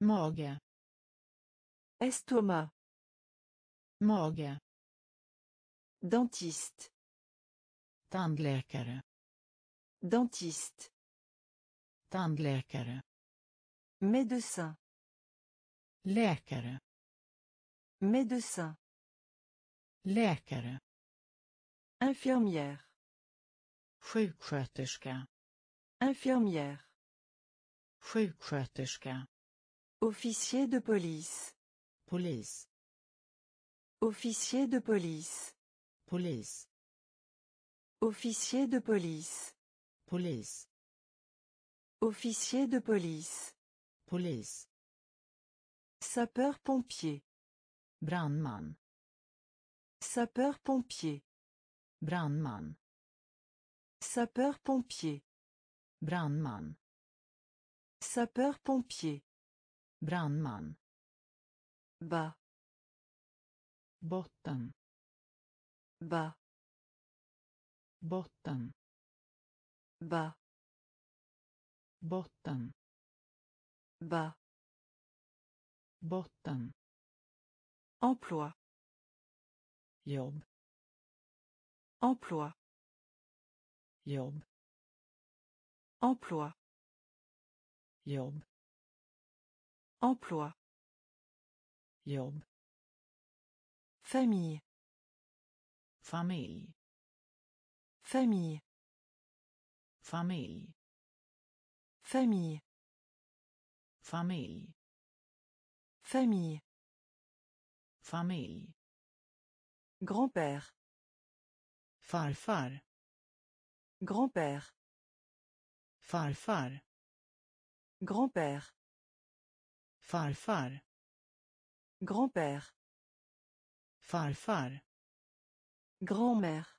Mage. Estomac mage. Dentiste tandläkare. Dentiste tandläkare. Médecin. Läkare. Médecin. Läkare. Infirmière. Sjuksköterska. Infirmière. Sjuksköterska. Officier de police. Polis officier de police. Polis officier de police. Polis officier de police. Polis sapeur pompier brandman. Sapeur pompier brandman. Sapeur pompier brandman. Sapeur pompier brandman. Bas botten. Bas botten. Bas botten. Bas botten. Emploi. Jobb. Emploi. Jobb. Emploi. Jobb. Emploi. Jobb famille. Familj. Famille. Familj. Famille. Familj. Famille. Familj. Grand-père. Farfar. Grand-père. Farfar. Grand-père. Farfar. Grand-père farfar. Grand-mère.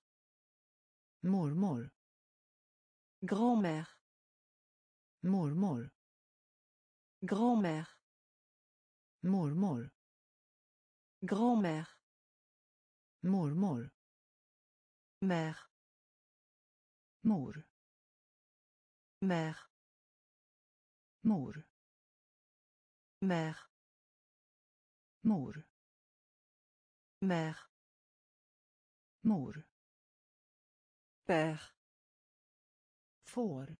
Mormor. Grand-mère. Mormor. Grand-mère. Mormor. Grand-mère. Mormor. Mère. Mor. Mère. Mor. Mère. Mor mère. Mor. Père. Får.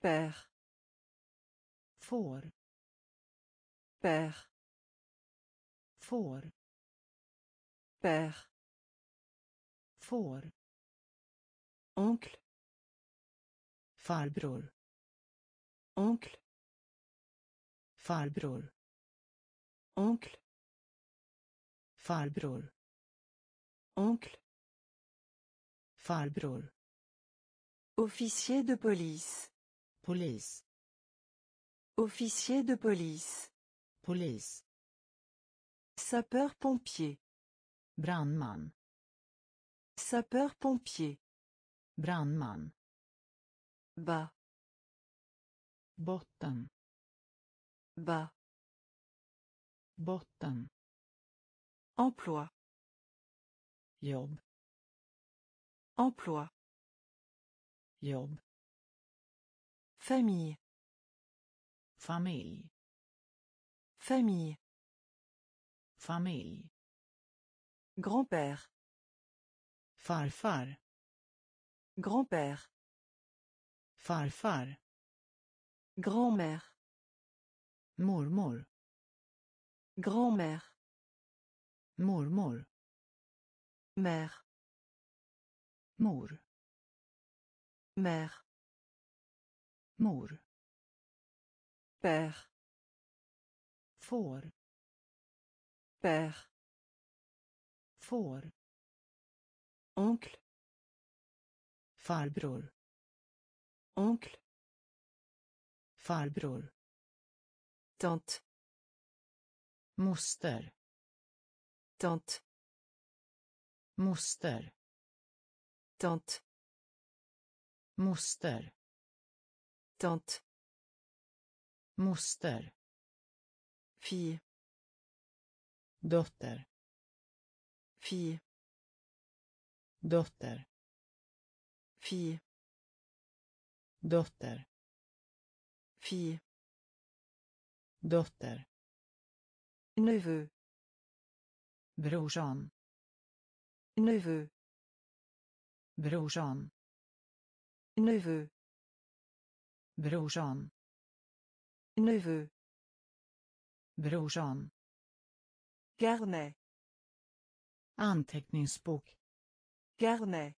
Père. Får. Père. Får. Père. Får. Oncle. Farbror. Oncle. Farbror. Oncle farbror. Oncle. Farbror. Officier de police. Polis officier de police. Polis sapeur-pompier. Brandman. Sapeur-pompier. Brandman. Bas botten. Bas botten emploi. Jobb emploi. Jobb famille. Familj. Famille. Familj. Grand-père. Farfar. Grand-père. Farfar. Grand-mère. Mormor. Grand-mère mormor mère mor. Mère mor. Père får. Père får. Oncle. Farbror. Oncle. Farbror. Tante. Moster tante moster. Tante moster. Tante moster. Fille dotter. Fille dotter. Fille dotter. Fille dotter. Neveu brorsan. Neveu. Brorsan. Neveu. Brorsan. Neveu. Brorsan. Carnet anteckningsbok. Carnet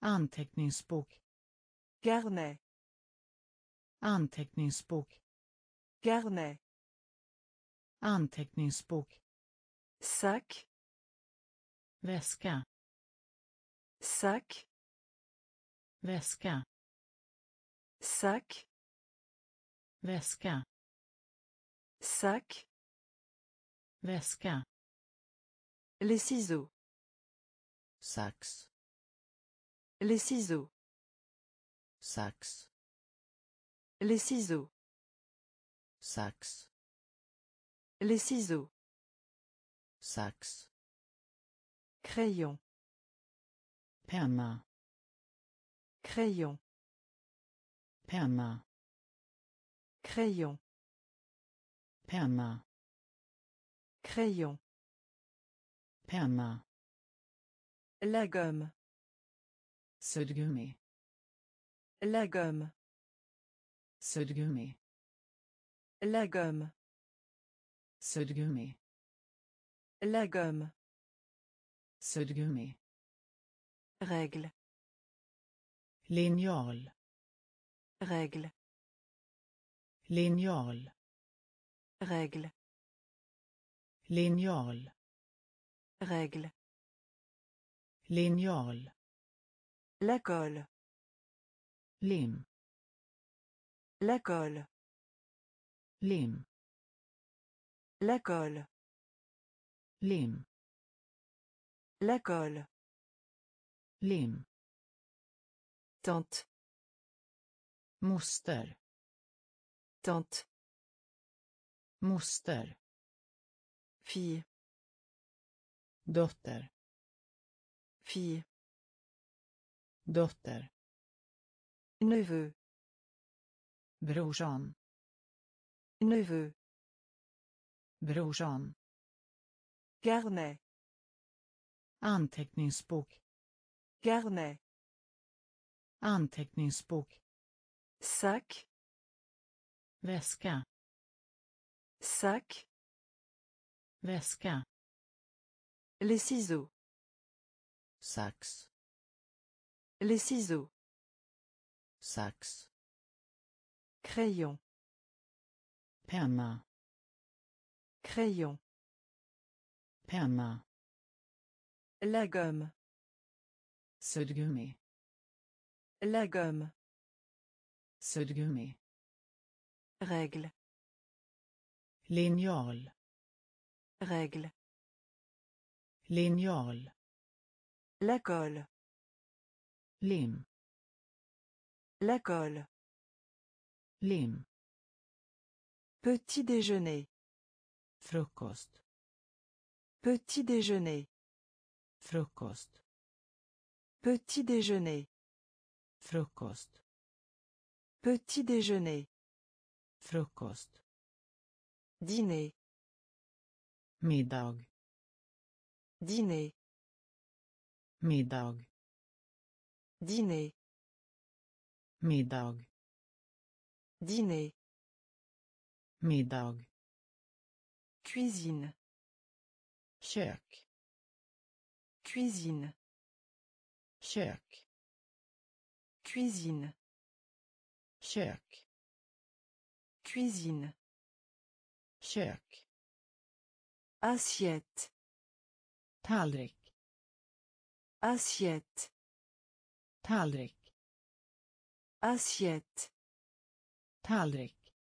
anteckningsbok. Carnet anteckningsbok. Carnet anteckningsbok sac. Väska. Sac. Väska. Sac. Väska. Sac. Väska. Les ciseaux. Sax. Les ciseaux. Sax. Les ciseaux. Sax. Les ciseaux sax. Crayon. Penna crayon. Penna crayon. Penna crayon. Penna la gomme. Suddgummi la gomme. Suddgummi la gomme. La gomme. Suddgummi. Règle. Linjal. Règle. Linjal. Règle. Linjal. Règle. Linjal. La colle. Lim. La colle. Lim. La colle. Lim. La colle. Lim. Tante. Moster. Tante. Moster. Fille. Dotter. Fille. Dotter. Neveu. Brorsan. Neveu. Brorsan. Carnet. Anteckningsbok. Carnet. Anteckningsbok. Sac. Väska. Sac. Väska. Les ciseaux. Sax. Les ciseaux. Sax. Crayon. Penna. Crayon. Penna. La gomme. Suddgummi. La gomme. Suddgummi. Règle. Linjal. Règle. Linjal. La colle. Lim. La colle. Lim. Petit déjeuner. Frukost. Petit déjeuner. Frukost. Petit déjeuner. Frukost. Petit déjeuner. Frukost. Dîner. Middag. Dîner. Middag. Dîner. Middag. Dîner. Middag. Cuisine. Kök. Cuisine. Kök. Cuisine. Kök. Cuisine. Kök. Assiette. Tallrik. Assiette. Tallrik. Assiette. Tallrik.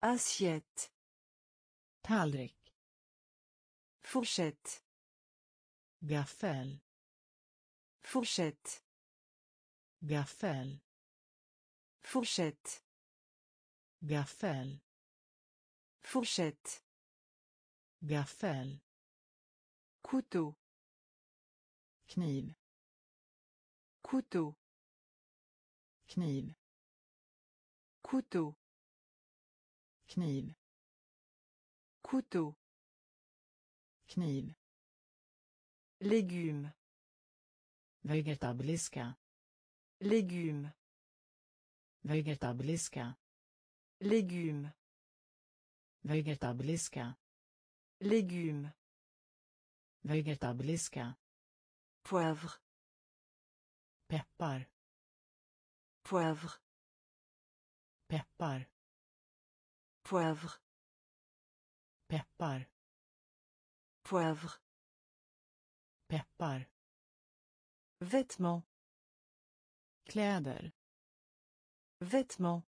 Assiette. Tallrik. Fourchette. Gaffel. Fourchette. Gaffel. Fourchette. Gaffel. Fourchette. Gaffel. Couteau. Kniv. Couteau. Kniv. Couteau. Kniv. Couteau. Kniv. Légumes. Vegetabiliska. Légumes. Vegetabiliska. Légumes. Vegetabiliska. Légumes. Vegetabiliska. Poivre. Peppar. Poivre. Peppar. Poivre. Peppar. Poivre. Peppar. Vêtements. Kläder. Vêtements.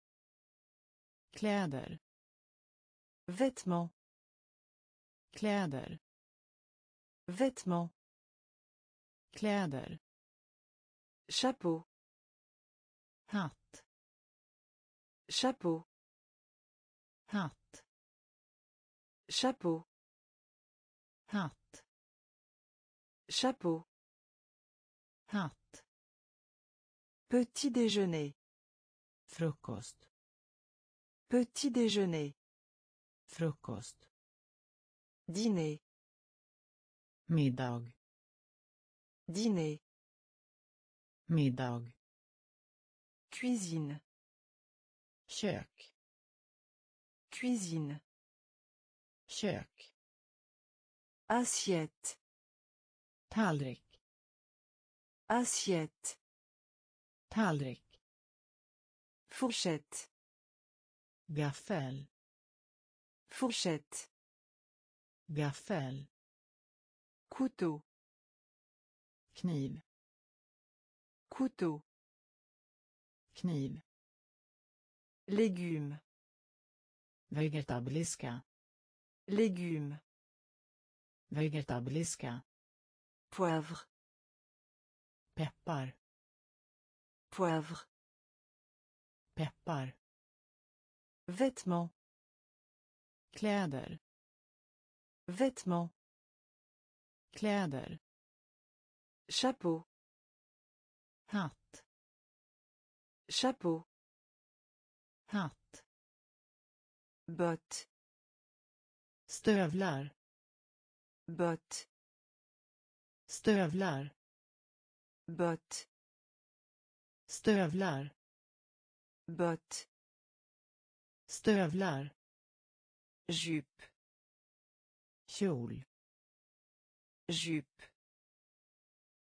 Kläder. Vêtements. Kläder. Vêtements. Kläder. Chapeau. Hatt. Chapeau. Hatt. Chapeau. Hatt. Chapeau. Hatt. Petit déjeuner. Frukost. Petit déjeuner. Frukost. Dîner. Middag. Dîner. Middag. Cuisine. Kök. Cuisine. kök Assiette. tallrik Assiette. tallrik Fourchette. gaffel Fourchette. gaffel Couteau. kniv Couteau. kniv Légumes. vegetabiliska Légumes. Vegetabiliska Poivre. peppar Poivre. peppar Vêtements. kläder Vêtements. kläder Chapeau. hatt Chapeau. hatt Botte. stövlar bött. Stövlar. Bött. Stövlar. Bött. Stövlar. Djup. Kjol. Djup.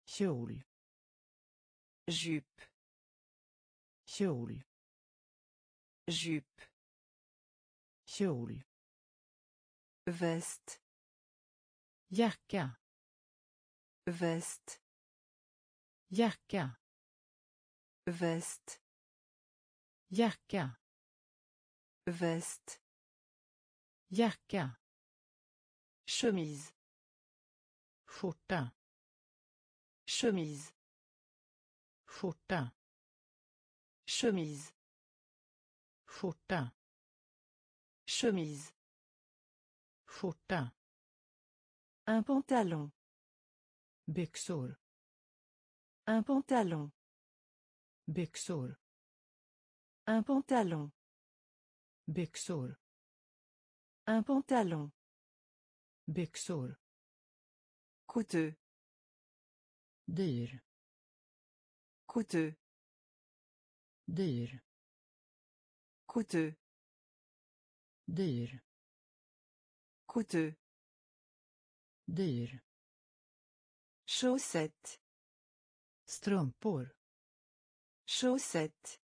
Kjol. Djup. Kjol. Djup. Kjol. Väst. Jacka Veste. jacka Veste. jacka Veste. jacka Chemise. skjorta Chemise. skjorta Chemise. skjorta Chemise. skjorta Un pantalon. byxor Un pantalon. byxor Un pantalon. byxor Un pantalon. byxor Coûteux. dyr Coûteux. dyr Coûteux. dyr Coûteux. Dyr. Chaussette. strumpor. Chaussette.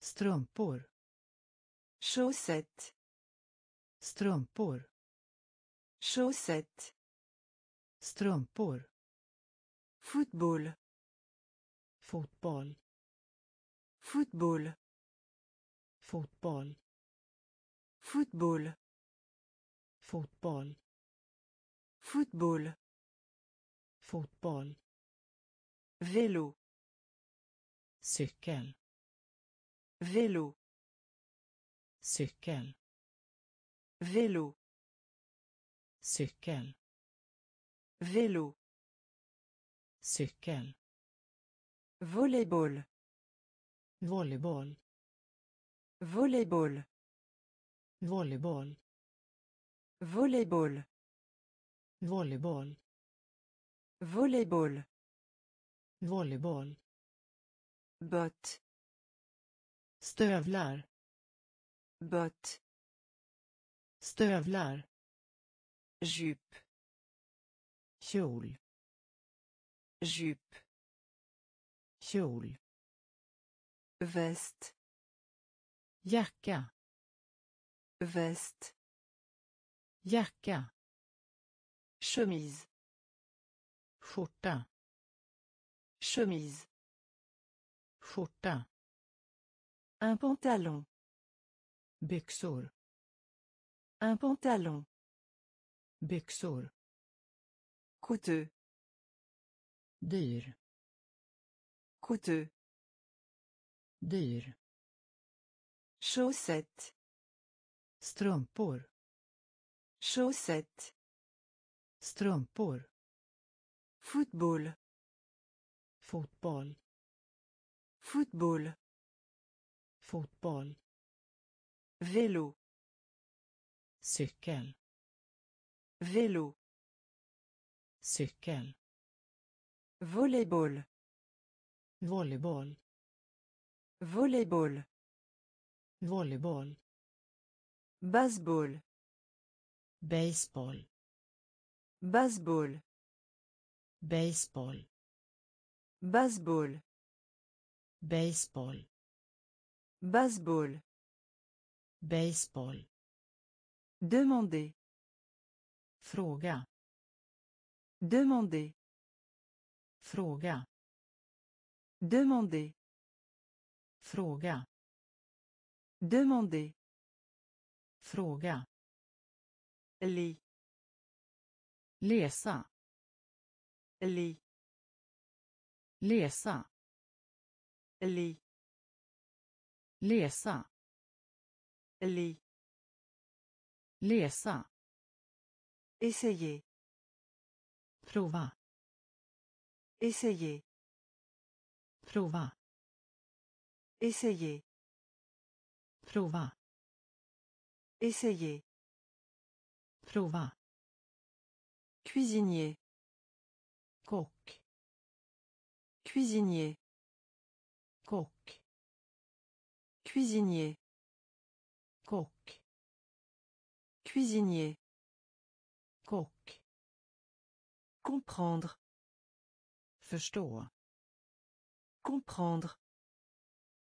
strumpor. Chaussette. strumpor. Chaussette. strumpor. Fotboll. Fotboll. Fotboll. Fotboll. Fotboll. Fotboll. Football. fotboll Vélo. cykel Vélo. cykel Vélo. cykel Vélo. cykel Volleyball. volleyboll Volleyball. volleyboll Volleyball. Volleyboll. Volleyboll. Volleyboll. Bött. Stövlar. Bött. Stövlar. Jup. Kjol. Jup. Kjol. Väst. Jacka. Väst. Jacka. Chemise. skjorta Chemise. skjorta Un pantalon. byxor Un pantalon. byxor Coûteux. dyr Coûteux. dyr Chaussette. strumpor Chaussette. Strumpor Football. fotboll Football. fotboll Vélo. cykel Vélo. cykel Volleyball. volleyboll Volleyball. volleyboll Baseball. baseball Baseball. baseball Baseball. baseball Baseball. baseball Demander. fråga Demander. fråga Demander. fråga Demander. fråga Lit. Läsa Lit. läsa Lit. läsa Lit. läsa Essayer. prova Essayer. prova Essayer. prova Essayer. prova Cuisinier. kock Cuisinier. kock Cuisinier. kock Cuisinier. kock Comprendre. förstå Comprendre.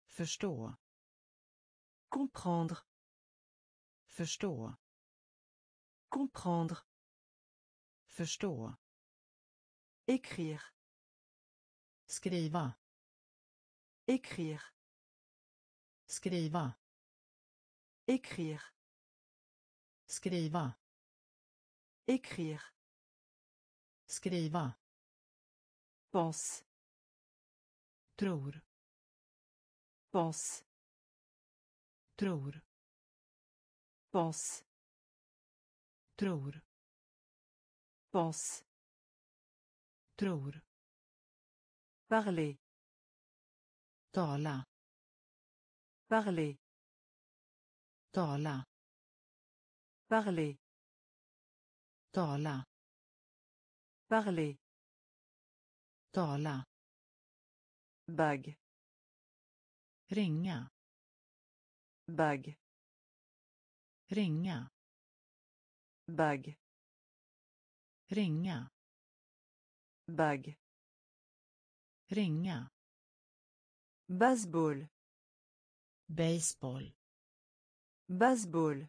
förstå Comprendre. förstå Comprendre. Förstå Écrire. skriva Écrire. skriva Écrire. skriva Écrire. skriva Pense. tror Pense. tror Pense. tror Pense. tror Parler. tala Parler. tala Parler. tala Parler. tala Bague. ringa Bague. ringa Bague. Ringa Bague. ringa Baseball. baseball Baseball.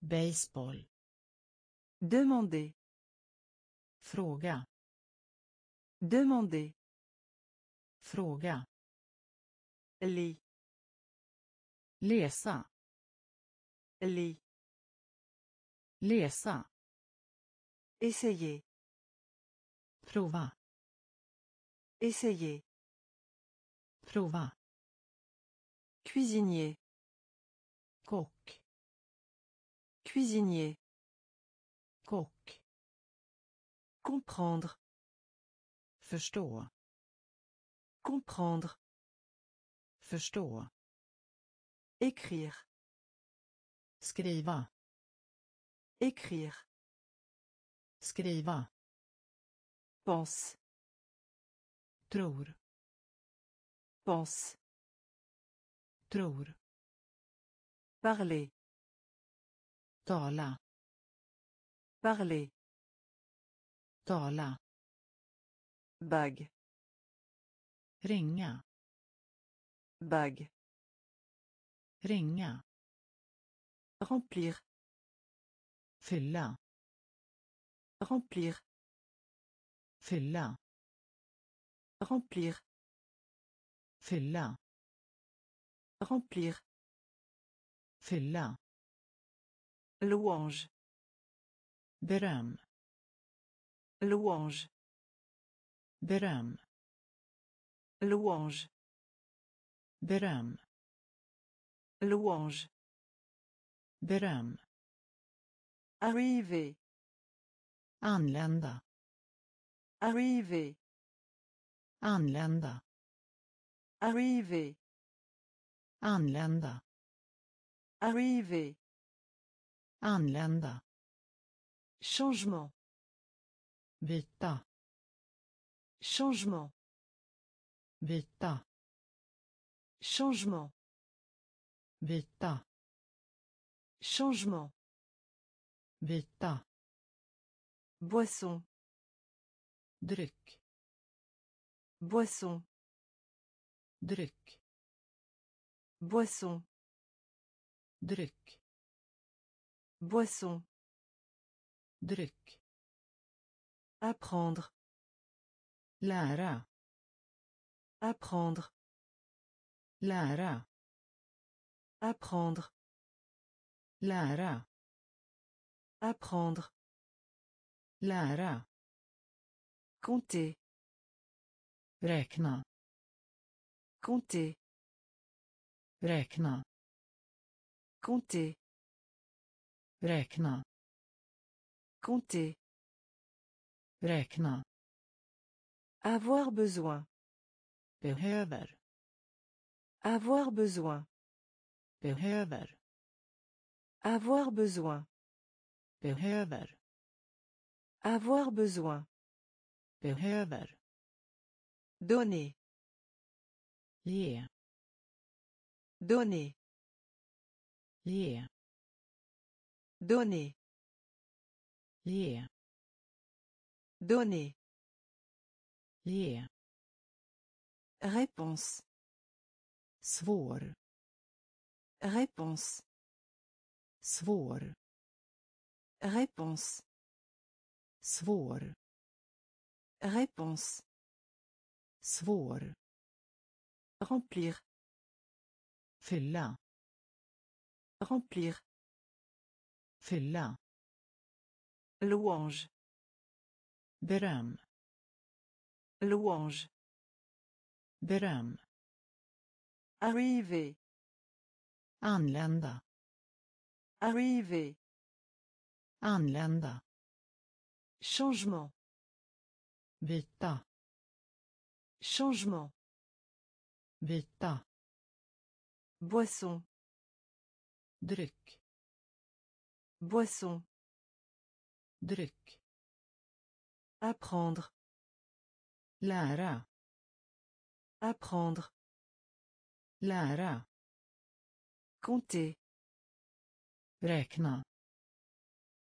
baseball Demander. fråga Demander. fråga Lit. läsa Lit. läsa Essayer. prova Essayer. prova Cuisinier. kock Cuisinier. kock Comprendre. förstå Comprendre. förstå Écrire. skriva Écrire. Skriva Pense. tror Pense. tror Parler. tala Parler. tala Bague. ringa Bague. ringa Remplir. fylla Remplir. fylla Remplir. fylla Remplir. fylla Louange. beröm Louange. beröm Louange. beröm Louange. beröm Arriver. Anlända Arriver. anlända Arriver. anlända Arriver. anlända Changement. byta Changement. byta Changement. byta Changement. vita Boisson. dryck Boisson. dryck Boisson. dryck Boisson. dryck Apprendre. lära Apprendre. lära Apprendre. lära Apprendre. Lära Compter. räkna Compter. räkna Compter. räkna Compter. räkna Avoir besoin. behöver Avoir besoin. behöver Avoir besoin. behöver Avoir besoin. behöver Donner. ge Donner. ge Donner. ge Donner. ge Réponse. svår Réponse. svår Réponse. Svår Réponse. svår Remplir. fylla Remplir. fylla Louange. beröm Louange. beröm Arriver. anlända Arriver. anlända Changement. vita Changement. vita Boisson. dryck Boisson. dryck Apprendre. lära Apprendre. lära Compter. räkna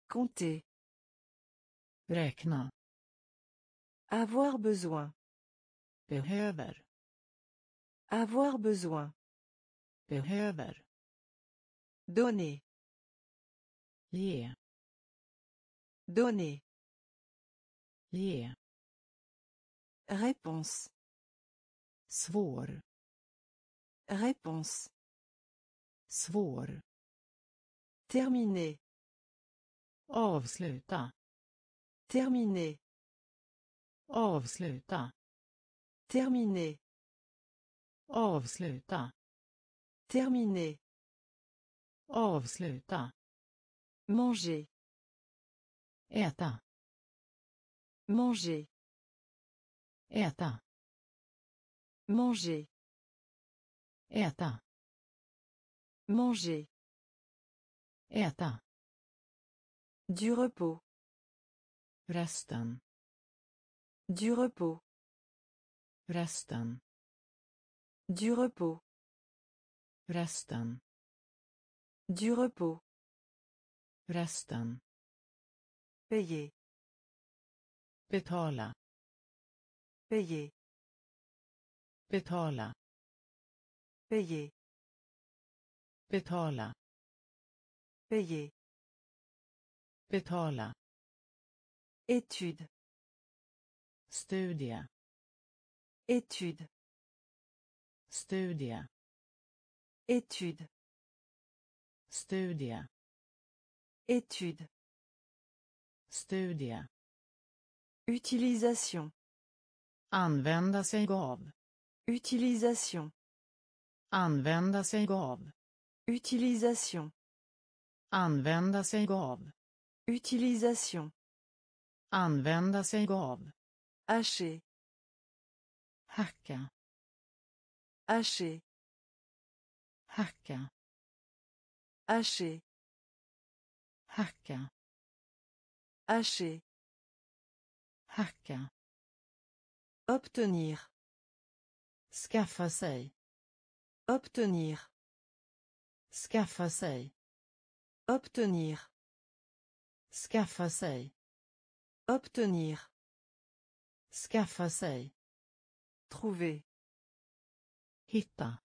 Compter. Räkna Avoir besoin. behöver Avoir besoin. behöver Donner. ge Donner. ge Réponse. svår Réponse. svår Terminer. avsluta Terminer. avsluta Terminer. avsluta Terminer. avsluta Manger. äta Manger. äta Manger. äta Manger. äta Du repos. Resten Du repos. resten Du repos. resten Du repos. resten Payer. betala Payer. betala Payer. betala Payer. betala Étude. studie Étude. studie Étude. studie Étude. studie Utilisation. använda sig av Utilisation. använda sig av Utilisation. använda sig av Utilisation. Använda sig av Hacher. hacka Hacher. hacka Hacher. hacka Hacher. hacka Obtenir. skaffa sig Obtenir. skaffa sig Obtenir. Skaffa sig. Obtenir. Skaffa sig. Trouver. Hitta.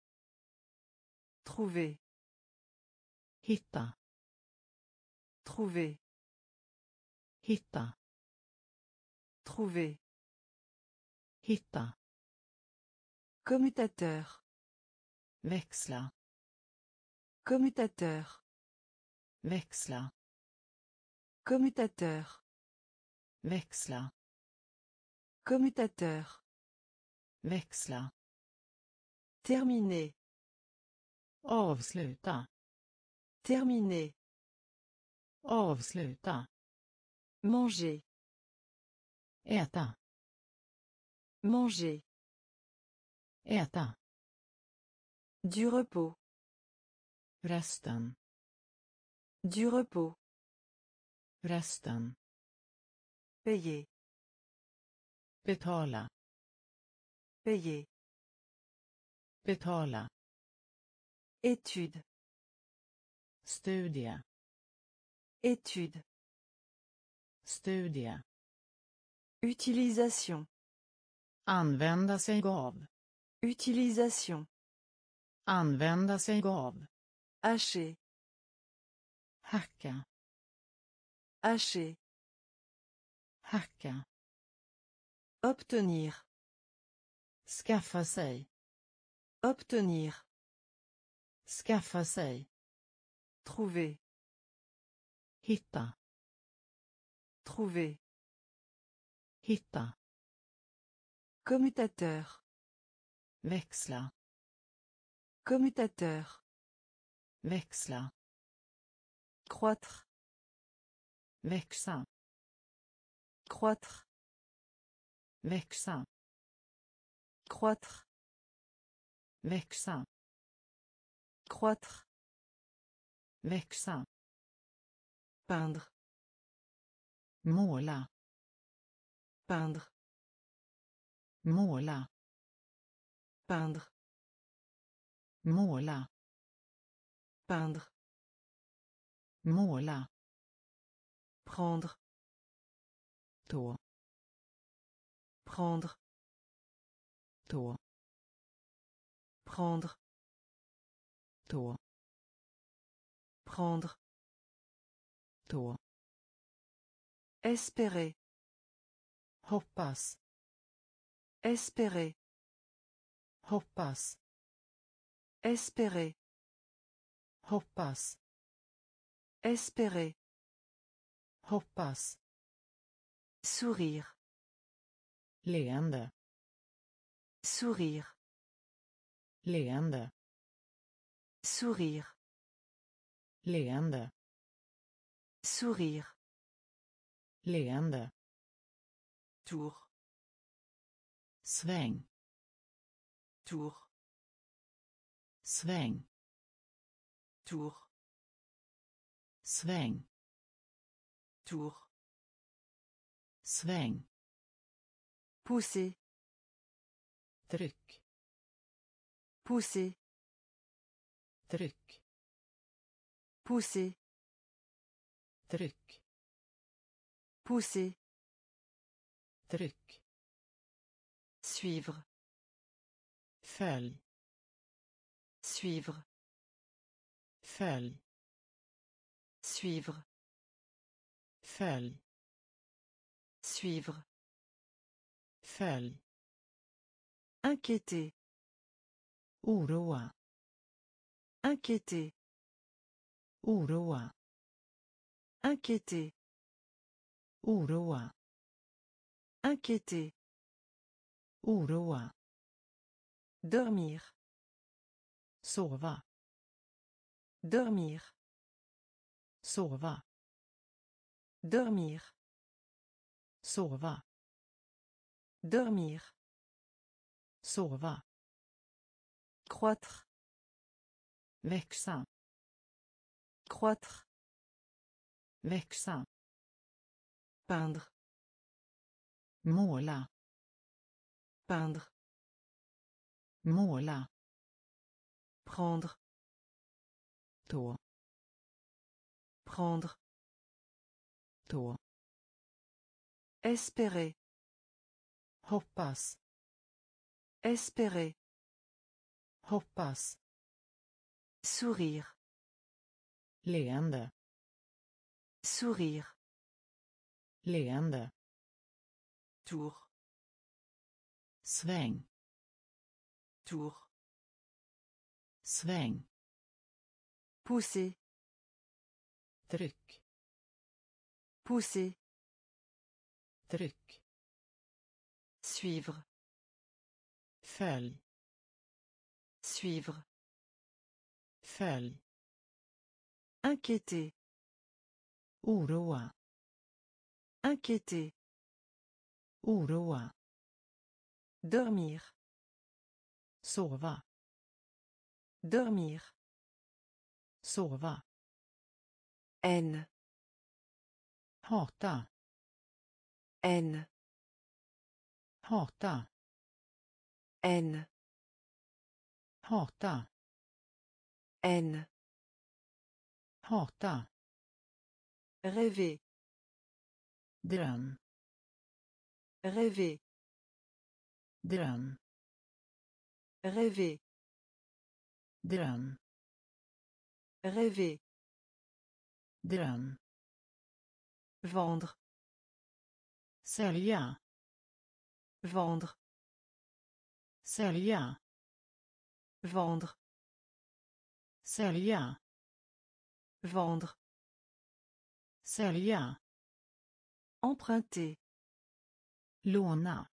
Trouver. Hitta. Trouver. Hitta. Trouver. Hitta. Commutateur. Växla. Commutateur. Växla. Commutateur. Växla. Commutateur. Växla. Terminé. Avsluta. Terminé. Avsluta. Manger. Äta. Manger. Äta. Du repos. Resten. Du repos. Resten. Payer. Betala. Payer. Betala. Étude. Studie. Étude. Studie. Utilisation. Använda sig av. Utilisation. Använda sig av. Hacher. Hacka. Hacher. Hacka. Obtenir. Skaffa sig. Obtenir. Skaffa sig. Trouver. Hitta. Trouver. Hitta. Commutateur. Växla. Commutateur. Växla. Croître. Växa. Croître. Växa. Croître. Växa. Croître. Växa. Peindre. Måla. Peindre. Måla. Peindre. Måla. Peindre. Måla. Prendre. Tå. Prendre. Tå. Prendre. Tå. Prendre. Tå. Espérer. Hoppas. Espérer. Hoppas. Espérer. Hoppas. Espérer. Hoppas. Sourire. Leende. Sourire. Leende. Sourire. Leende. Sourire. Leende. Tour. Sväng. Tour. Sväng. Tour. Sväng. Tour. Sväng. Pousser. Tryck. Pousser. Tryck. Pousser. Tryck. Pousser. Tryck. Suivre. Följ. Suivre. Följ. Suivre. Följ. Suivre. Följ. Inquiéter. Oroa. Inquiéter. Oroa. Inquiéter. Oroa. Inquiéter. Oroa. Dormir. Sova. Dormir. Sova. Dormir. Sova. Dormir. Sova. Croître. Växa. Croître. Växa. Peindre. Måla. Peindre. Måla. Prendre. Tå. Prendre. Tå. Espérer. Hoppas. Espérer. Hoppas. Sourire. Leende. Sourire. Leende. Tour. Sväng. Tour. Sväng. Pousser. Tryck. Pousser. Tryck. Suivre. Följ. Suivre. Följ. Inquiéter. Oroa. Inquiéter. Oroa. Dormir. Sova. Dormir. Sova. Haine. Hata. Haine. Hata. Haine. Hata. Haine. Hata. Rêver. Dröm. Rêver. Dröm. Rêver. Dröm. Rêver. Dröm. Vendre. Sälja. Vendre. Sälja. Vendre. Sälja. Vendre. Sälja. Emprunter. Låna.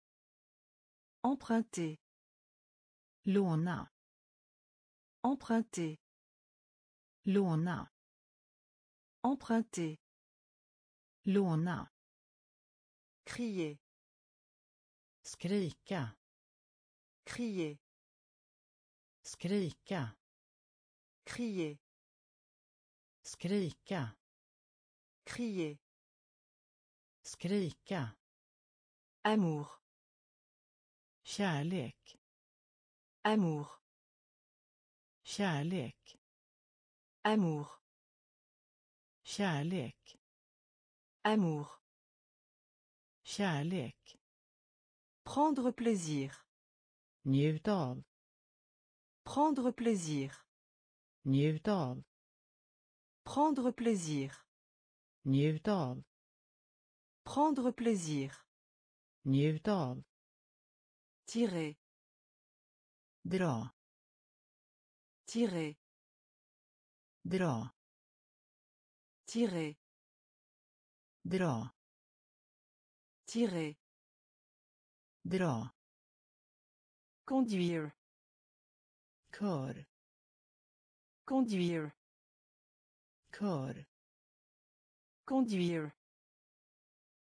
Emprunter. Låna. Emprunter. Låna. Emprunter. Låna. Crier. Skrika. Crier. Skrika. Crier. Skrika. Crier. Skrika. Amour. Kärlek. Amour. Kärlek. Amour. Kärlek. Amour. Kärlek. Prendre plaisir. Njut av. Prendre plaisir. Njut av. Prendre plaisir. Njut av. Prendre plaisir. Njut av. Tirer. Dra. Tirer. Dra. Tirer. Dra. Tirer. Dra. Conduire. Kör. Conduire. Kör. Conduire.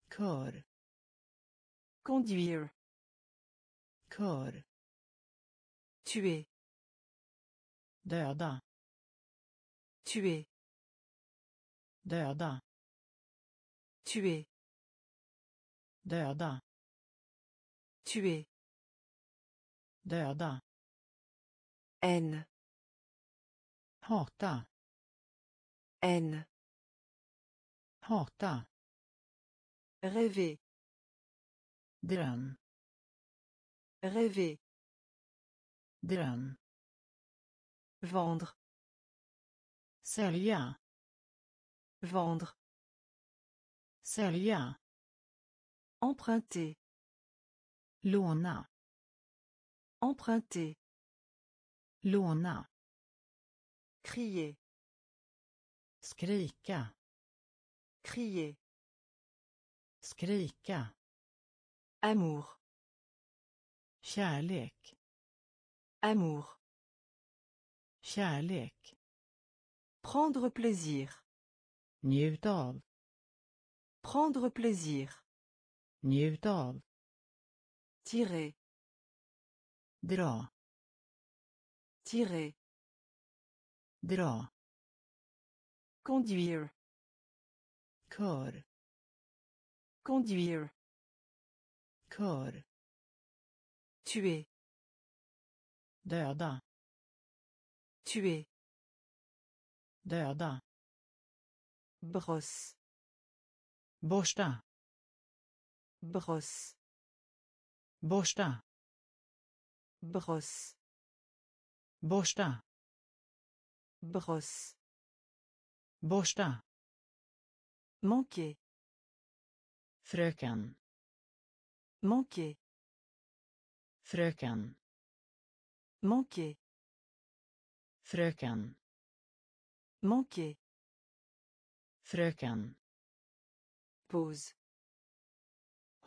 Kör. Conduire. Kör. Tuer. Döda. Tuer. Döda. Tuer. Döda. Tuer. Döda. Haine. Hata. Haine. Hata. Rêver. Dröm. Rêver. Dröm. Vendre. Sälja. Vendre. Sälja. Emprunter. Låna. Emprunter. Låna. Crier. Skrika. Crier. Skrika. Amour. Kärlek. Amour. Kärlek. Prendre plaisir. Njut av. Prendre plaisir. Njut av. Tirer. Dra. Tirer. Dra. Conduire. Kör. Conduire. Kör. Tuer. Döda. Tuer. Döda. Brosse. borsta brosse borsta. Brosse borsta. Brosse borsta. Manquer fröken. Manquer fröken. Manquer fröken. Manquer fröken. Pause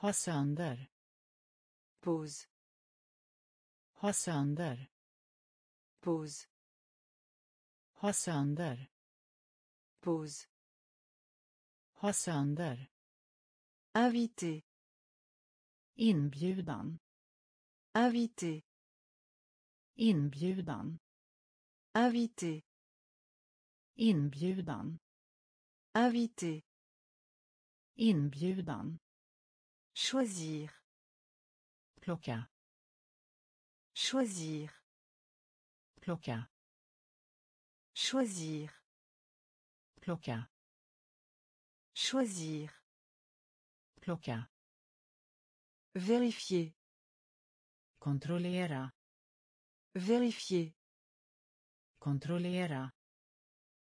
ha sönder. Pause ha sönder. Pause ha sönder. Pause ha sönder. Invité. Inbjudan. Invité. Inbjudan. Invité. Inbjudan. Invité. Inbjudan choisir. Plocka choisir. Plocka choisir. Plocka choisir. Plocka vérifier. Kontrollera vérifier. Kontrollera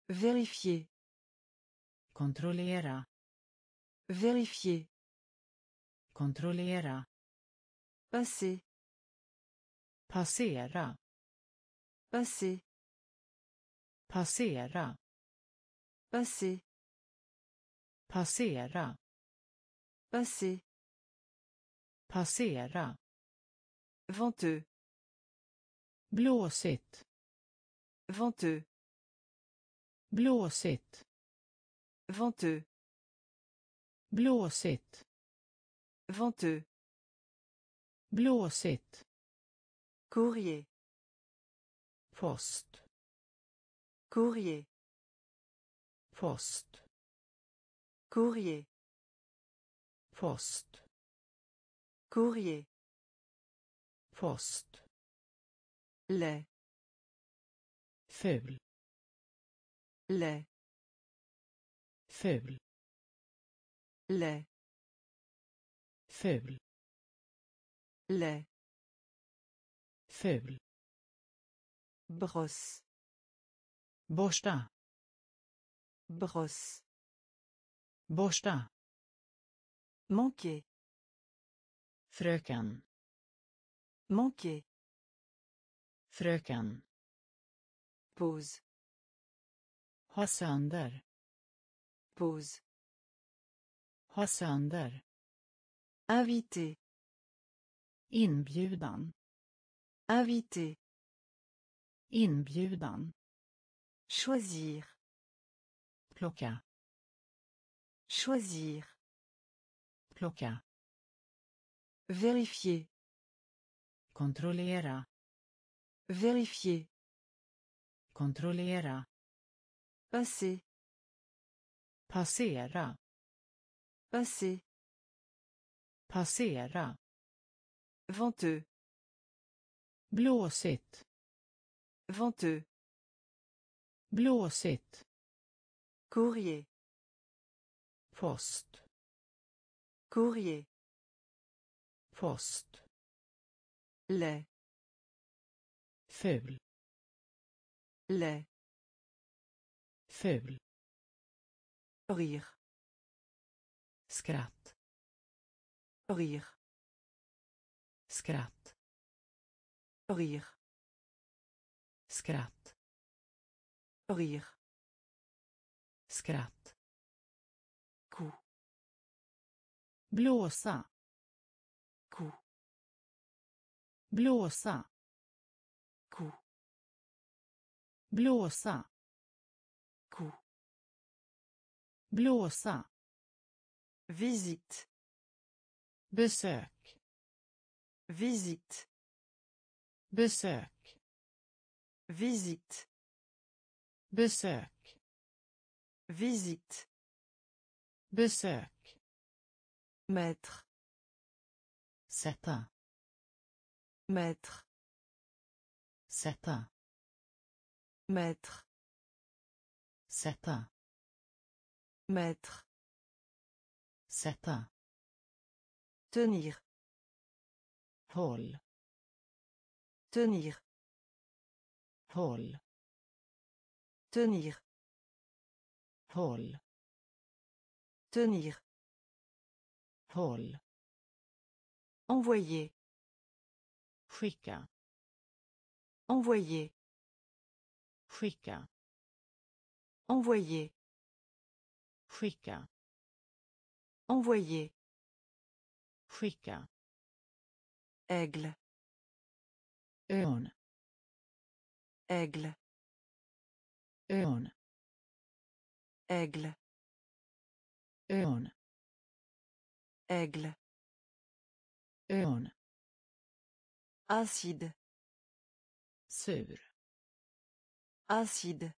vérifier. Kontrollera vérifier kontrollera passer passera passer passera passer passera passer passera. Venteux. Blåsigt. Venteux. Blåsigt. Venteux. Blåsigt venteux. Blåsigt. Courrier. Post. Courrier. Post. Courrier. Post. Courrier. Post. Lait. Ful. Lait. Ful. Lait ful lait ful brosse borsta brosse borsta manquer fröken manquer fröken pause ha sönder pause ha sönder invité. Inbjudan. Invité. Inbjudan. Choisir. Plocka. Choisir. Plocka. Vérifier. Kontrollera. Vérifier. Kontrollera. Passer. Passera. Passer passera venteux blåsigt venteux blåsigt courrier post courrier post lait ful lait ful rire skratt rire skratt. Rire skratt. Rire skratt. Coup blåsa. Coup blåsa. Coup blåsa. Coup blåsa. Visite besök. Visite besök. Visite besök. Visite besök. Maître. Sätta. Maître. Sätta. Maître. Sätta. Maître. Sätta. Tenir. Håll. Tenir. Håll. Tenir. Håll. Tenir. Håll. Envoyer. Skicka. Envoyer. Skicka. Envoyer. Skicka. Envoyer. Skicka. Aigle. Örn. Aigle. Örn. Aigle. Örn. Aigle. Örn. Acide. Sur. Acide.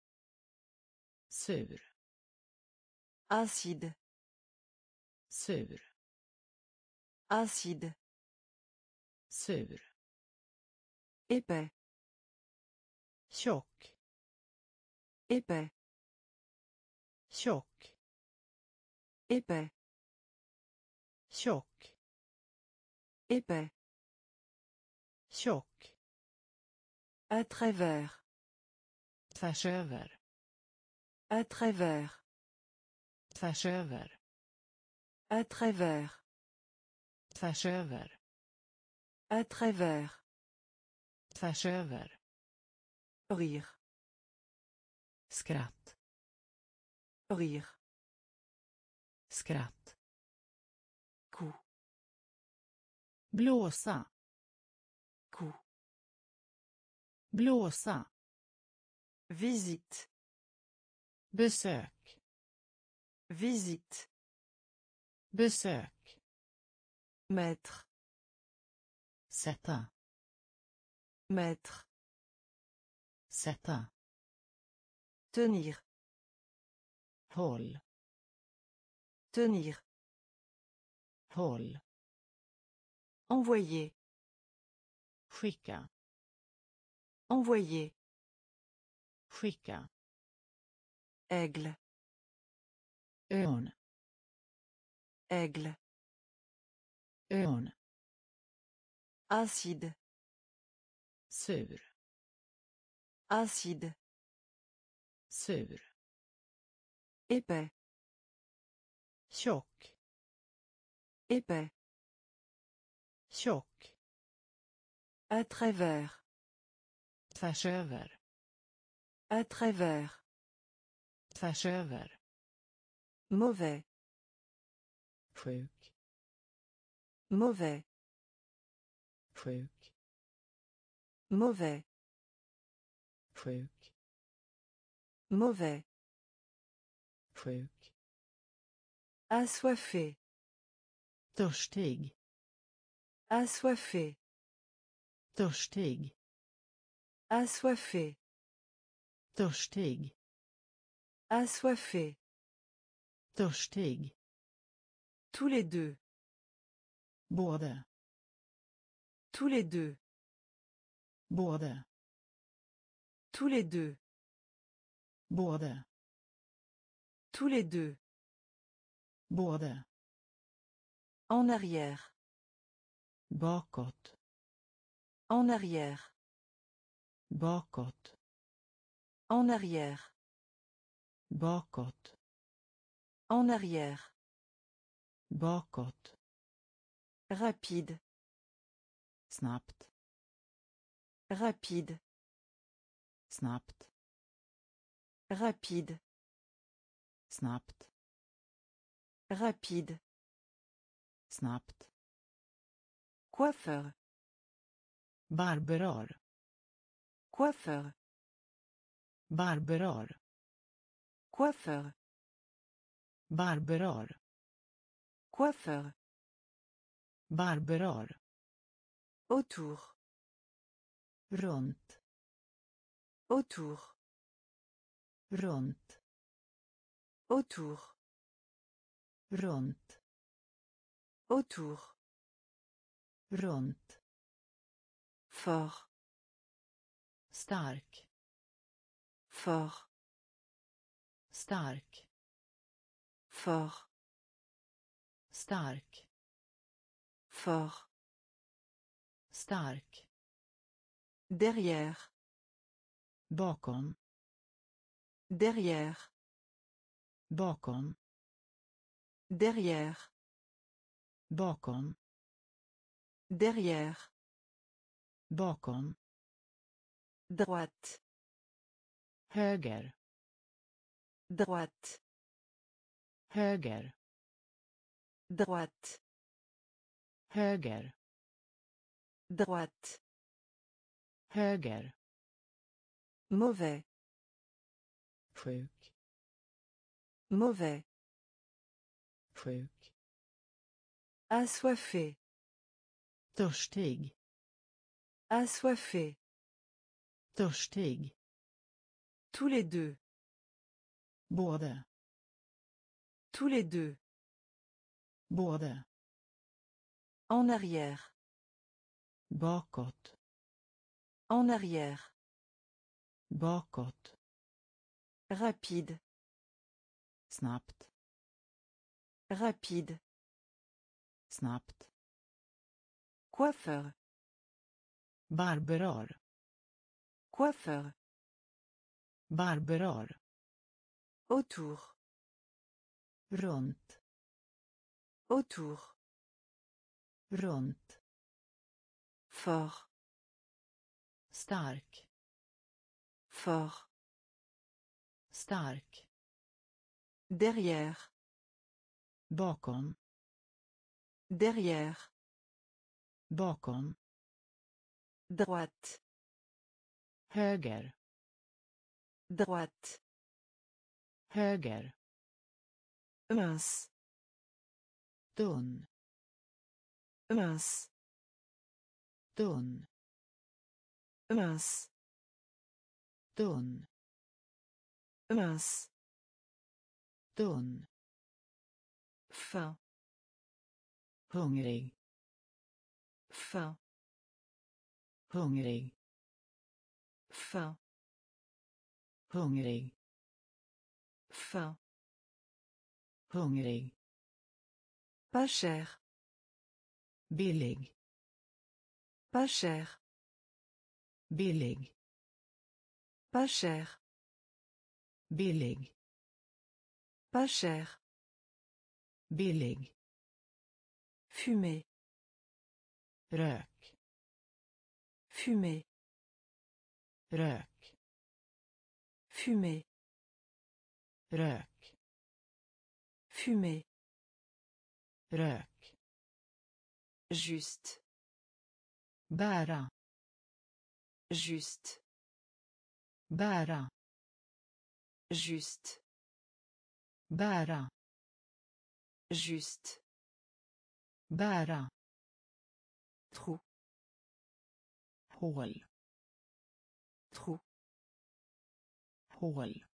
Sur. Acide. Sur. Acide. Sur. Épais. Tjock. Épais. Tjock. Épais. Tjock. Épais. Tjock. À travers. Tvärs över. À travers. Tvärs över. À travers. Tvärs över. À travers. Tvärs över. Rire. Skratt. Rire. Skratt. Coup. Blåsa. Coup. Blåsa. Visite. Besök. Visite. Besök. Maître. Sätta. Maître. Sätta. Tenir. Håll. Tenir. Håll. Envoyer. Skicka. Envoyer. Skicka. Aigle. Örn. Aigle. Acide. Sur. Acide. Sur. Épais. Tjock. Épais. Tjock. À travers. Tvärs över. À travers. Tvärs över. Mauvais. Sjuk. Mauvais. Sjuk. Mauvais. Sjuk. Mauvais. Sjuk. Assoiffé. Törstig. Assoiffé. Törstig. Assoiffé. Törstig. Assoiffé. Törstig. Tous les deux. Både. Tous les deux. Både. Tous les deux. Både. Tous les deux. Både. En arrière. Bakåt. En arrière. Bakåt. En arrière. Bakåt. En arrière. Bakåt. Rapide. Snabbt. Rapide. Snabbt. Rapide. Snabbt. Rapide. Snabbt. Coiffeur. Barberar. Coiffeur. Barberar. Coiffeur. Barberar. Coiffeur. Barberar. Autour. Runt. Autour. Runt. Autour. Runt. Autour. Runt. Fort. Stark. Fort. Stark. Fort. stark Fort. stark Derrière. bakom Derrière. bakom Derrière. bakom Derrière. bakom Droite. höger Droite. höger Droite. Höger Droite. höger Mauvais. sjuk Mauvais. sjuk Assoiffé. törstig Assoiffé. törstig Tous les deux. både Tous les deux. både En arrière. bakåt En arrière. bakåt Rapide. snabbt Rapide. snabbt Coiffeur. barberar Coiffeur. barberar Autour. runt Autour. Runt Fort. stark Fort. stark Derrière. bakom Derrière. bakom Droite. höger Droite. höger Mince. tunn Mince. tunn Mince. tunn Mince. tunn Faim. hungrig Faim. hungrig Faim. hungrig Faim. hungrig Pas cher. Billig Pas cher. billig Pas cher. billig Pas cher. billig Fumer. rök Fumer. rök Fumer. rök Fumer. rök Juste. bära Juste. bära Juste. bära Juste. bära Trou. hål Trou. hål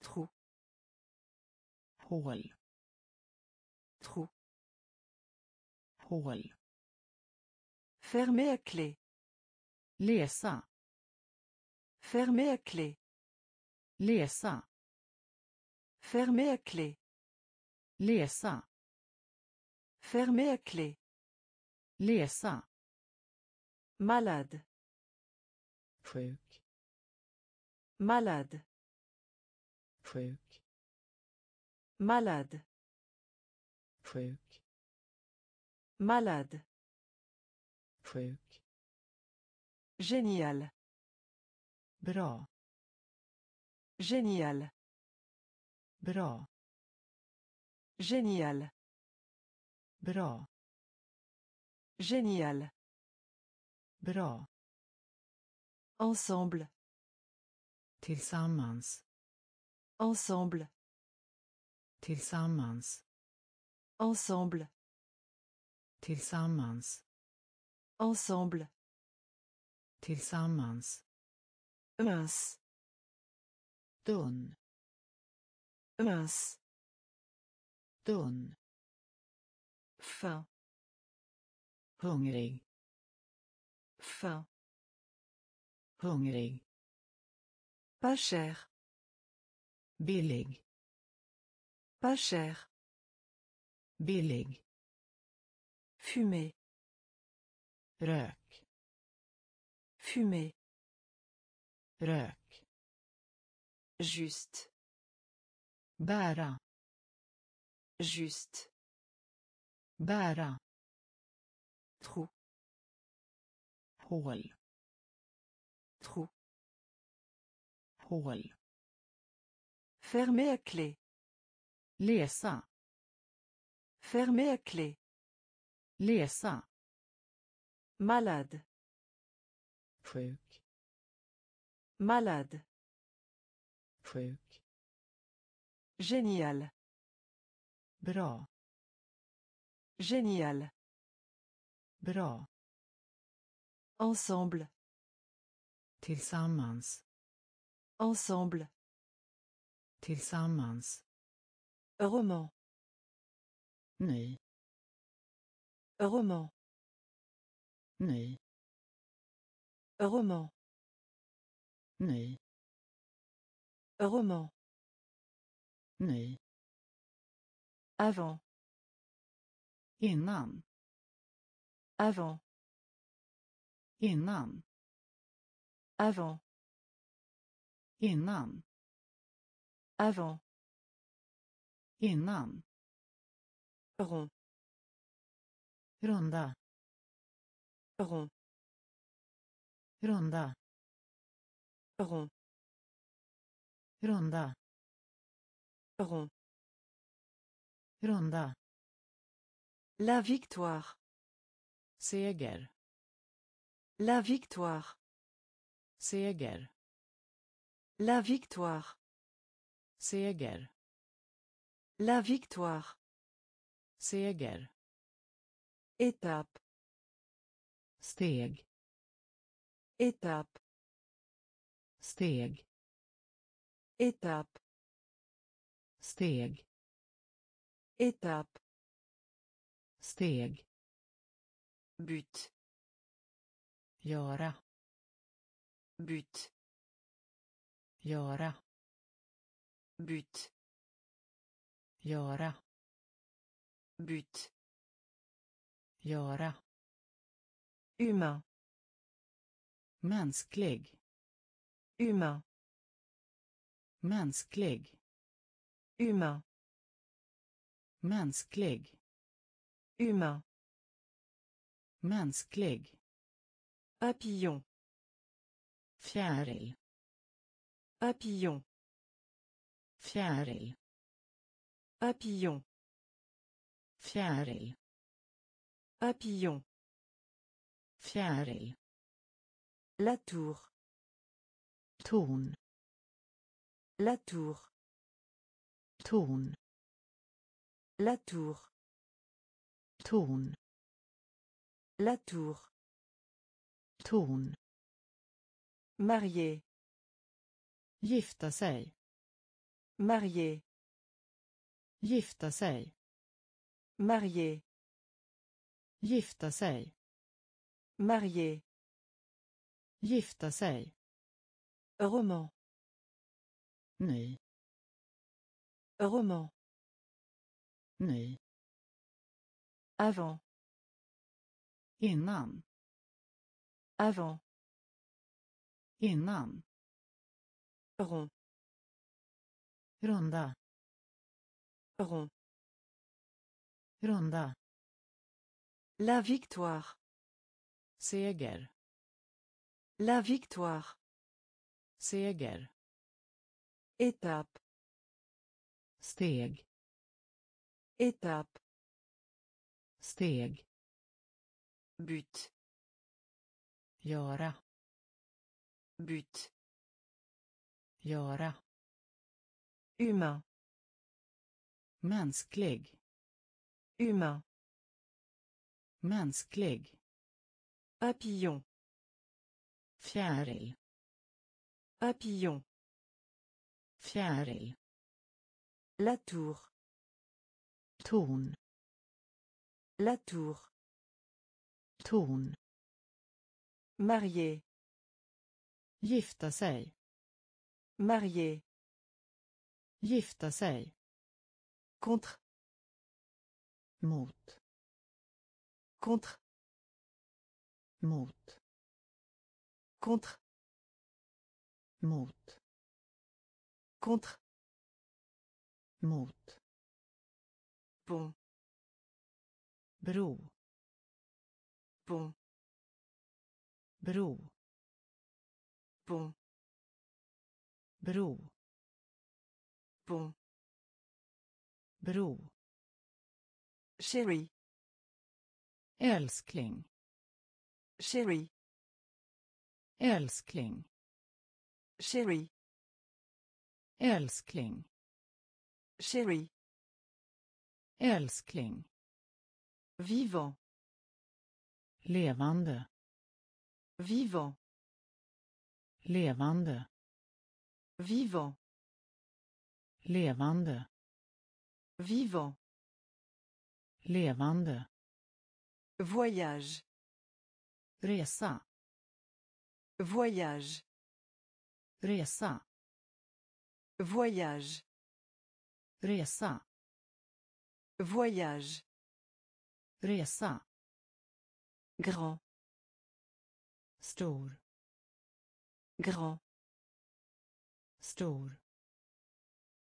Trou. hål hål Fermer à clé. läsa Fermer à clé. läsa Fermer à clé. läsa Fermer à clé. läsa Malade. sjuk Malade. sjuk Malade. sjuk Malade. sjuk Génial. bra Génial. bra Génial. bra Génial. bra Ensemble. tillsammans Ensemble. tillsammans Ensemble. Tillsammans Ensemble. tillsammans Mince. tunn Mince. tunn Faim. hungrig Faim. hungrig Pas cher. billig Pas cher. billig Fumer. rök Fumer. rök Juste. bära Juste. bära Trou. hål Trou. hål Fermer à clé. läsa Fermer à clé. Läsa Malade. sjuk Malade. sjuk Génial. bra Génial. bra Ensemble. tillsammans Ensemble. tillsammans Roman. ny Roman. ny Roman. ny Roman. ny Avant. innan Avant. innan Avant. innan Avant. innan Rond. Runda Rond. runda Rond. runda Rond. runda La victoire. seger La victoire. seger La victoire. seger La victoire. seger Étape. steg Étape. steg Étape. steg Étape. steg But. göra But. göra But. göra But. Göra Humain. mänsklig Humain. mänsklig Humain. mänsklig Humain. mänsklig Papillon. fjäril Papillon. fjäril Papillon. fjäril Papillon. fjäril La tour. ton La tour. ton La tour. ton La tour. ton Marié. gifta sig Marié. gifta sig Marié. Gifta sig Marié. gifta sig Roman. ny Roman. ny Avant. innan Avant. innan Rond. runda Rond. runda La victoire. seger La victoire. seger Étape. steg Étape. steg But. göra But. göra Humain. mänsklig Humain. Mänsklig Papillon. fjäril Papillon. fjäril La tour. ton La tour. ton Marié. gifta sig Marié. gifta sig Contre. mot Contre. mot Contre. mot Contre. mot Pont. bro Pont. bro Pont. bro Pont. bro Chérie. Älskling Chérie. älskling Chérie. älskling Chérie. älskling Vivant. levande Vivant. levande Vivant. levande Vivant. levande Voyage. resa Voyage. resa Voyage. resa Voyage. resa Grand. stor Grand. stor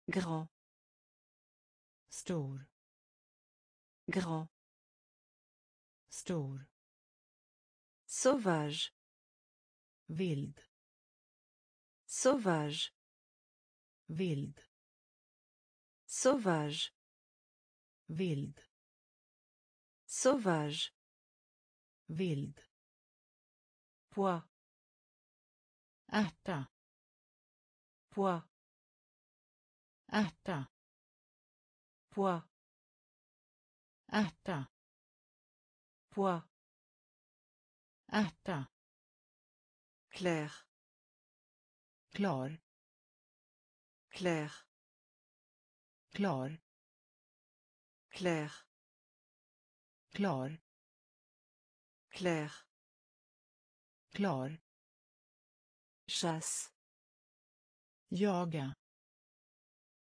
Grand. stor Grand. Stor Sauvage. vild Sauvage. vild Sauvage. vild Sauvage. vild Poids. ärta Poids. ärta Poids. ärta Poids. ärta Clair. klar Clair. klar Clair. klar Clair. klar Chasse. jaga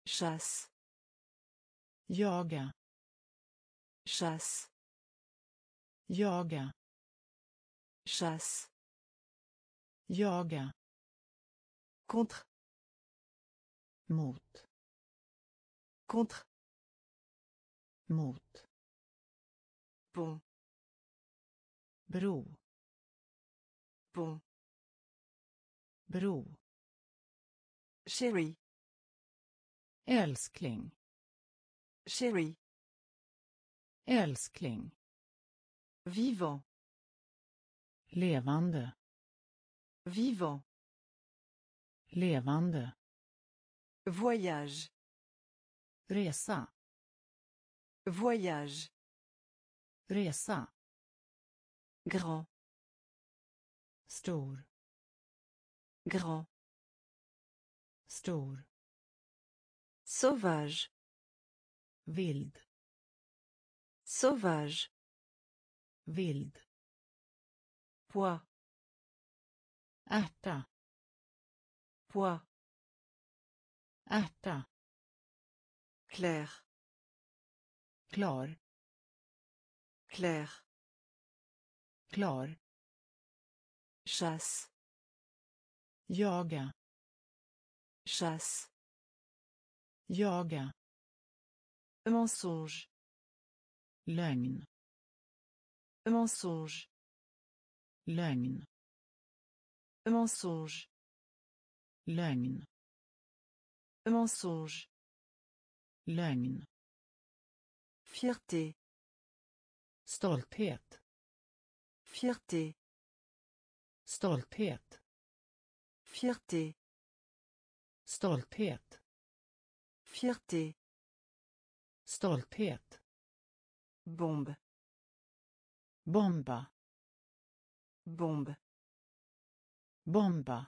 Chasse. jaga Chasse. Jaga Chasse. jaga Contre. mot Contre. mot Pont. bro Pont. bro Chérie. älskling Chérie. älskling Vivant. levande Vivant. levande Voyage. resa Voyage. resa Grand. stor Grand. stor Sauvage. vild Sauvage. Vild Poids. ärta Poids. ärta Clair. klar Clair. klar Chasse. jaga Chasse. jaga Mensonge. lögn Mensonge. lögn Mensonge. lögn Mensonge. lögn Fierté. stolthet Fierté. stolthet Fierté. stolthet Fierté. stolthet Bombe. Bomba Bombe. bomba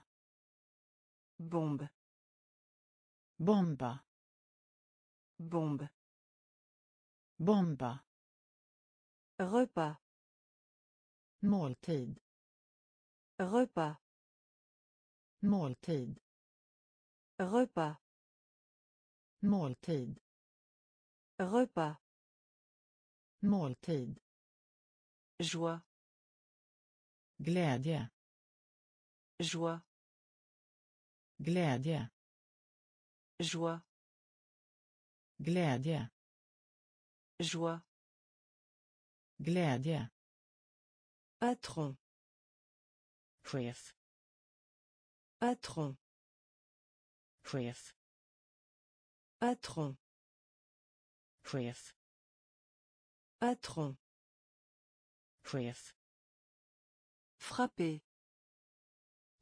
Bombe. bomba Bombe. bomba Repas. måltid Repas. måltid Repas. måltid Repas. måltid joie. Glädje. Joie. Glädje. Joie. Glädje. Joie. Glädje. Patron. Chef. Patron. Chef. Patron. Chef. Patron chef frapper.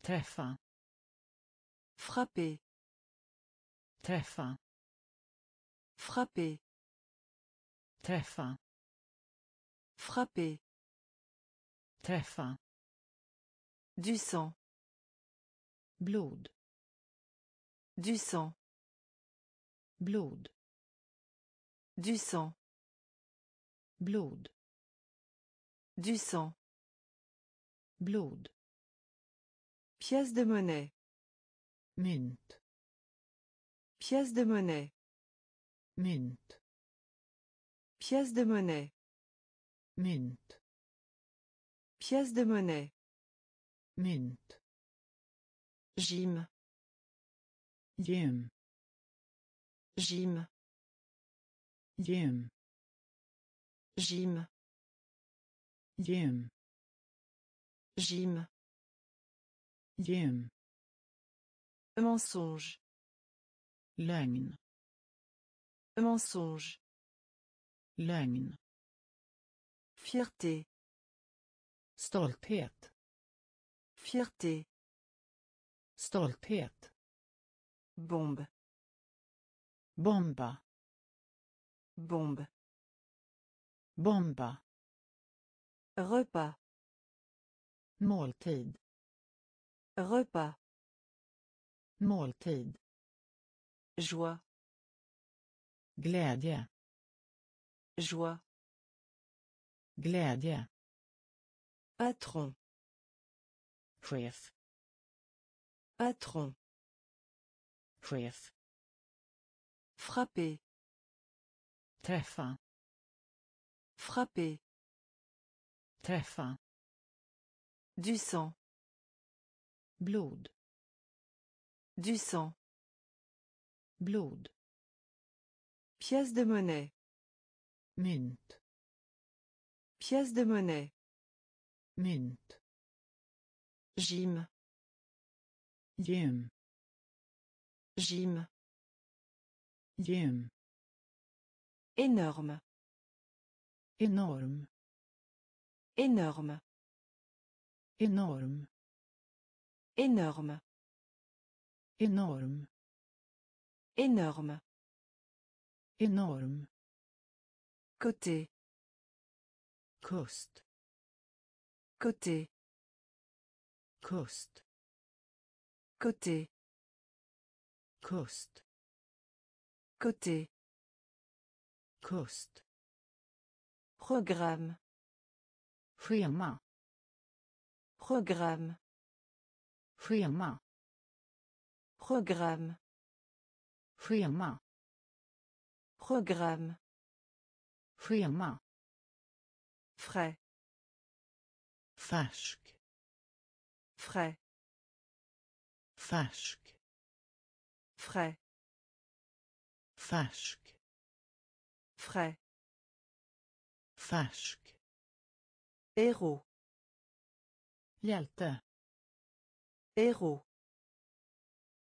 Träffa. Frapper. Träffa. Frapper. Träffa. Frapper. Träffa. Du sang. Blod. Du sang. Blod. Du sang. Blod du sang. Blod pièce de monnaie. Mynt pièce de monnaie. Mynt pièce de monnaie. Mynt pièce de monnaie. Mynt gym. Gym. Gym. Gym. Gym gym. Gym. Gym. Mensonge. Lögn mensonge. Lögn fierté. Stolthet. Fierté. Stolthet. Bombe. Bomba. Bombe. Bomba repas. Måltid. Repas. Måltid. Joie. Glädje. Joie. Glädje. Patron. Chef. Patron. Chef. Frapper. Träffa. Frapper träffa. Du sang. Blod. Du sang. Blod. Pièce de monnaie. Mynt. Pièce de monnaie. Mynt. Gym. Gym. Gym. Gym. Énorme. Enorm Énorme. Énorme. Énorme. Énorme. Énorme. Énorme. Côté. Cost. Côté. Cost. Côté. Cost. Côté. Cost. Programme schema programme. Schema programme. Schema programme. Schema frais. Färsk frais. Färsk frais. Färsk frais. Färsk héros. Hjälte. Héros.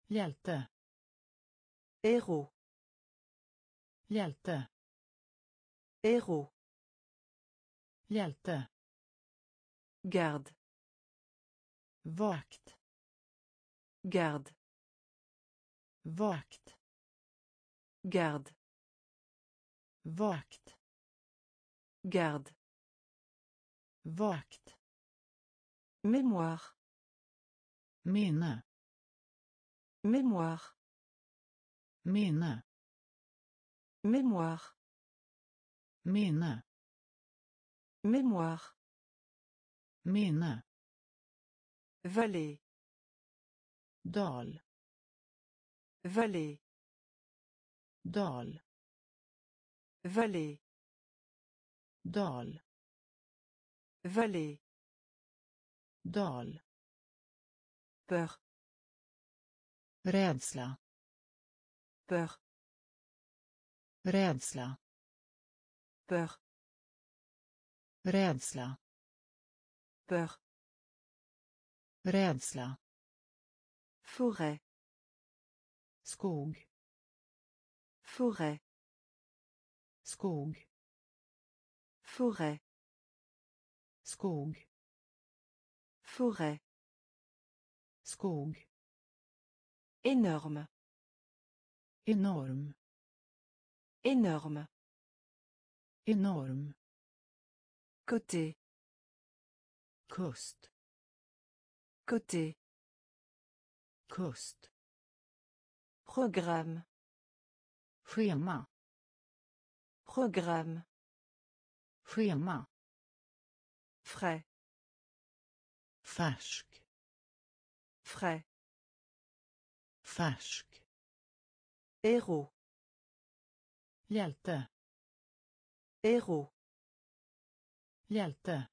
Hjälte. Héros. Hjälte. Héros. Hjälte. Garde. Vakt. Garde. Vakt. Garde. Vakt. Garde vakt. Mémoire. Minne mémoire. Minne mémoire. Minne mémoire. Minne vallée dal. Vallée dal. Vallée dal Vallée. dal Peur. rädsla Peur. rädsla Peur. rädsla Peur. rädsla Forêt. skog Forêt. skog Forêt. Skog Forêt. skog Énorme. enorm Énorme. enorm Côté. kust Côté. kust Programme. schema Programme. schema Frais. färsk Frais. färsk Héros. hjälte Héros. hjälte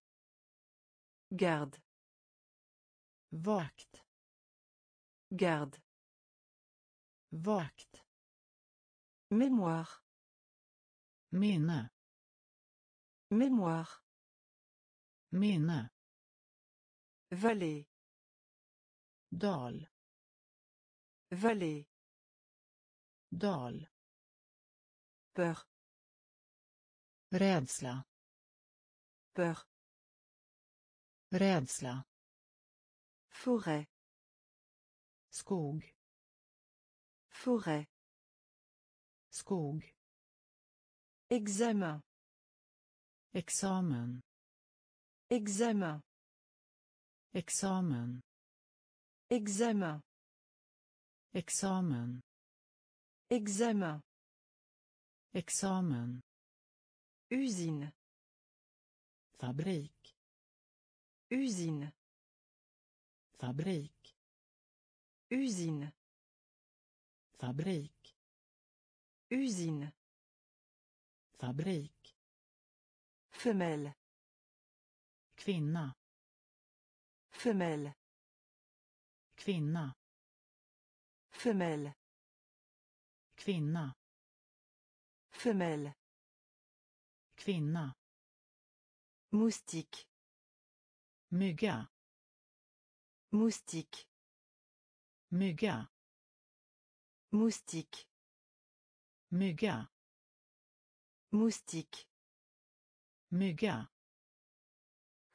Garde. vakt Garde. vakt Mémoire. minne Mémoire. Minne Vallée. dal Vallée. dal Peur. rädsla Peur. rädsla Forêt. skog Forêt. skog Examen. examen Examen. examen Examen. examen Examen. examen Usine. fabrik Usine. fabrik Usine. fabrik Usine. fabrik Femelle. Kvinna Femelle. kvinna Femelle. kvinna Femelle. kvinna Moustique. mygga Moustique. mygga Moustique. mygga Moustique. mygga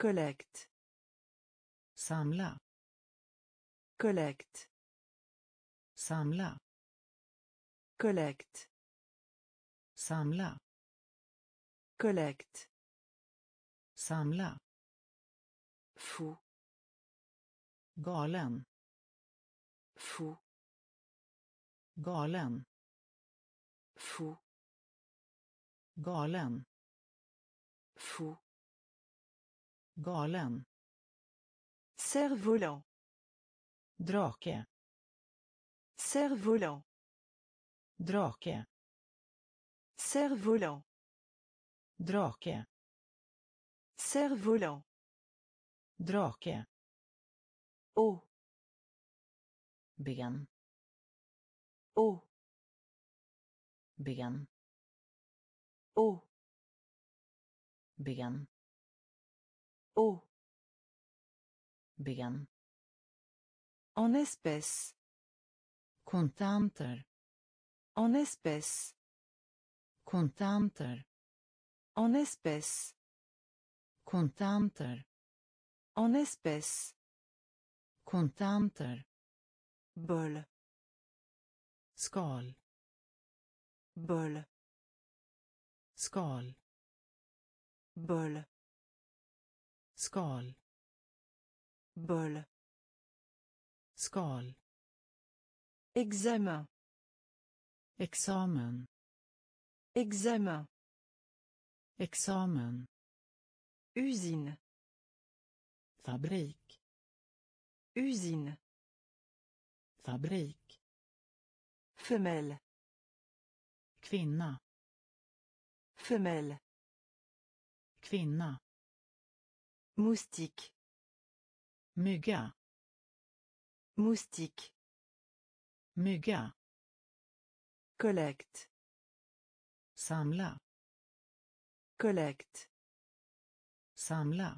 Collecte. samla Collecte. samla Collecte. samla Collecte. samla Fou. galen Fou. galen Fou. galen Fou. Galen Cerf-volant. drake Cerf-volant. drake Cerf-volant. drake Cerf-volant. drake Eau. ben Eau. ben Eau. ben O. Ben. En espèce. Kontanter. En espèce. Kontanter. En espèce. Kontanter. En espèce. Kontanter. Boll. Skal. Boll. Skal. Boll skal Bol. skal Examen. examen Examen. examen Usine. fabrik Usine. fabrik Femelle. kvinna Femelle. kvinna Moustique. mygga Moustique. mygga Collecte. samla Collecte. samla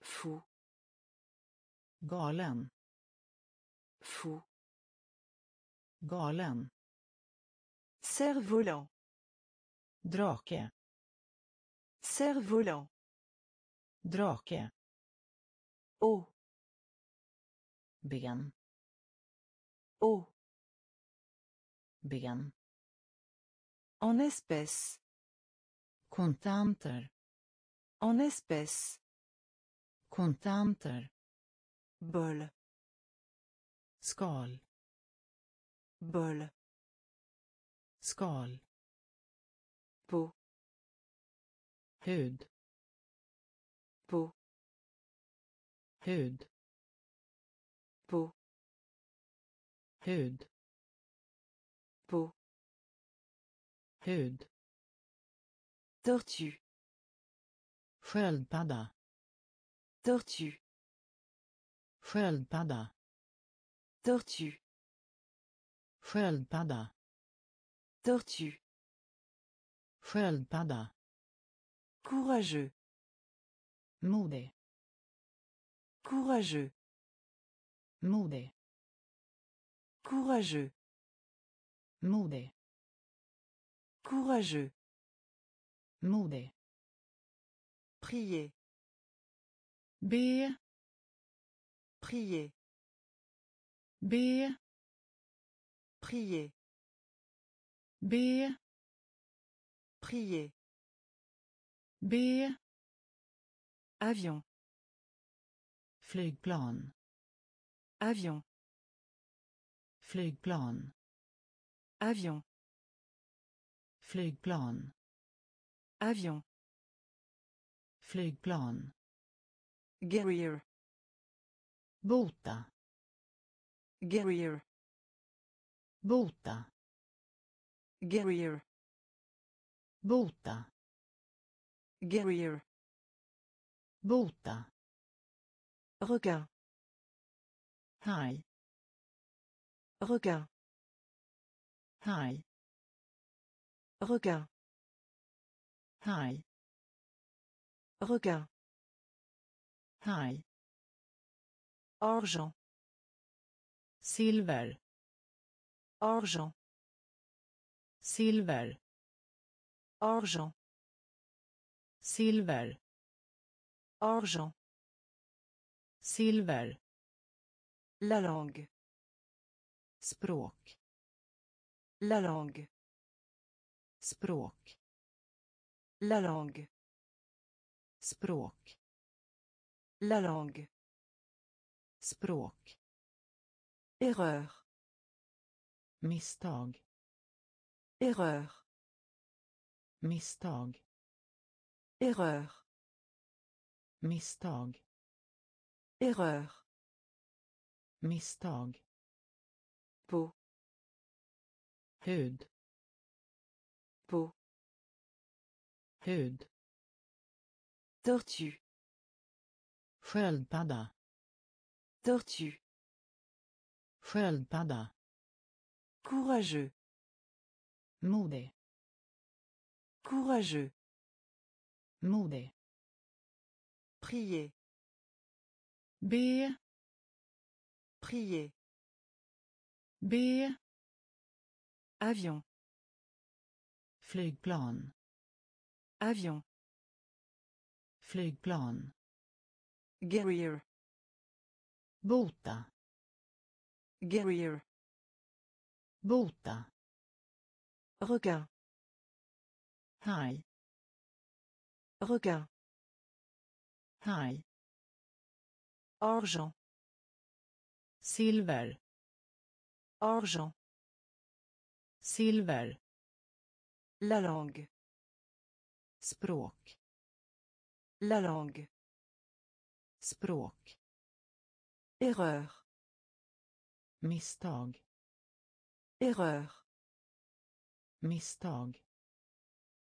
Fou. galen Fou. galen Cerf-volant. drake Cerf-volant. Drake Eau. ben Eau. ben En espèces. kontanter En espèces. kontanter Bol. skal Bol. skal Peau. hud Peau. hud Peau. hud Peau. hud Tortue. sköldpadda Tortue. sköldpadda Tortue. sköldpadda Tortue. sköldpadda Courageux. Modig Courageux. modig Courageux. modig Courageux. modig Prier. be Prier. be Prier. be Prier. be Avion. flygplan Avion. flygplan Avion. flygplan Avion. flygplan Guerrier. bota Guerrier. bota Guerrier. bota Guerrier. Bota Requin. haj Requin. haj Requin. haj Requin. haj Argent. silver Argent. silver Argent. silver Argent. silver La langue. språk La langue. språk La langue. språk La langue. språk Erreur. misstag Erreur. misstag Erreur. Misstag Erreur. misstag Peau. hud Peau. hud Tortue. sköldpadda Tortue. sköldpadda Courageux. modig Courageux. modig Prier. be Prier. be Avion. flygplan Avion. flygplan Guerrier. bota Guerrier. bota Requin. haj Requin. Haj Argent. silver Argent. silver La langue. språk La langue. språk Erreur. misstag Erreur. misstag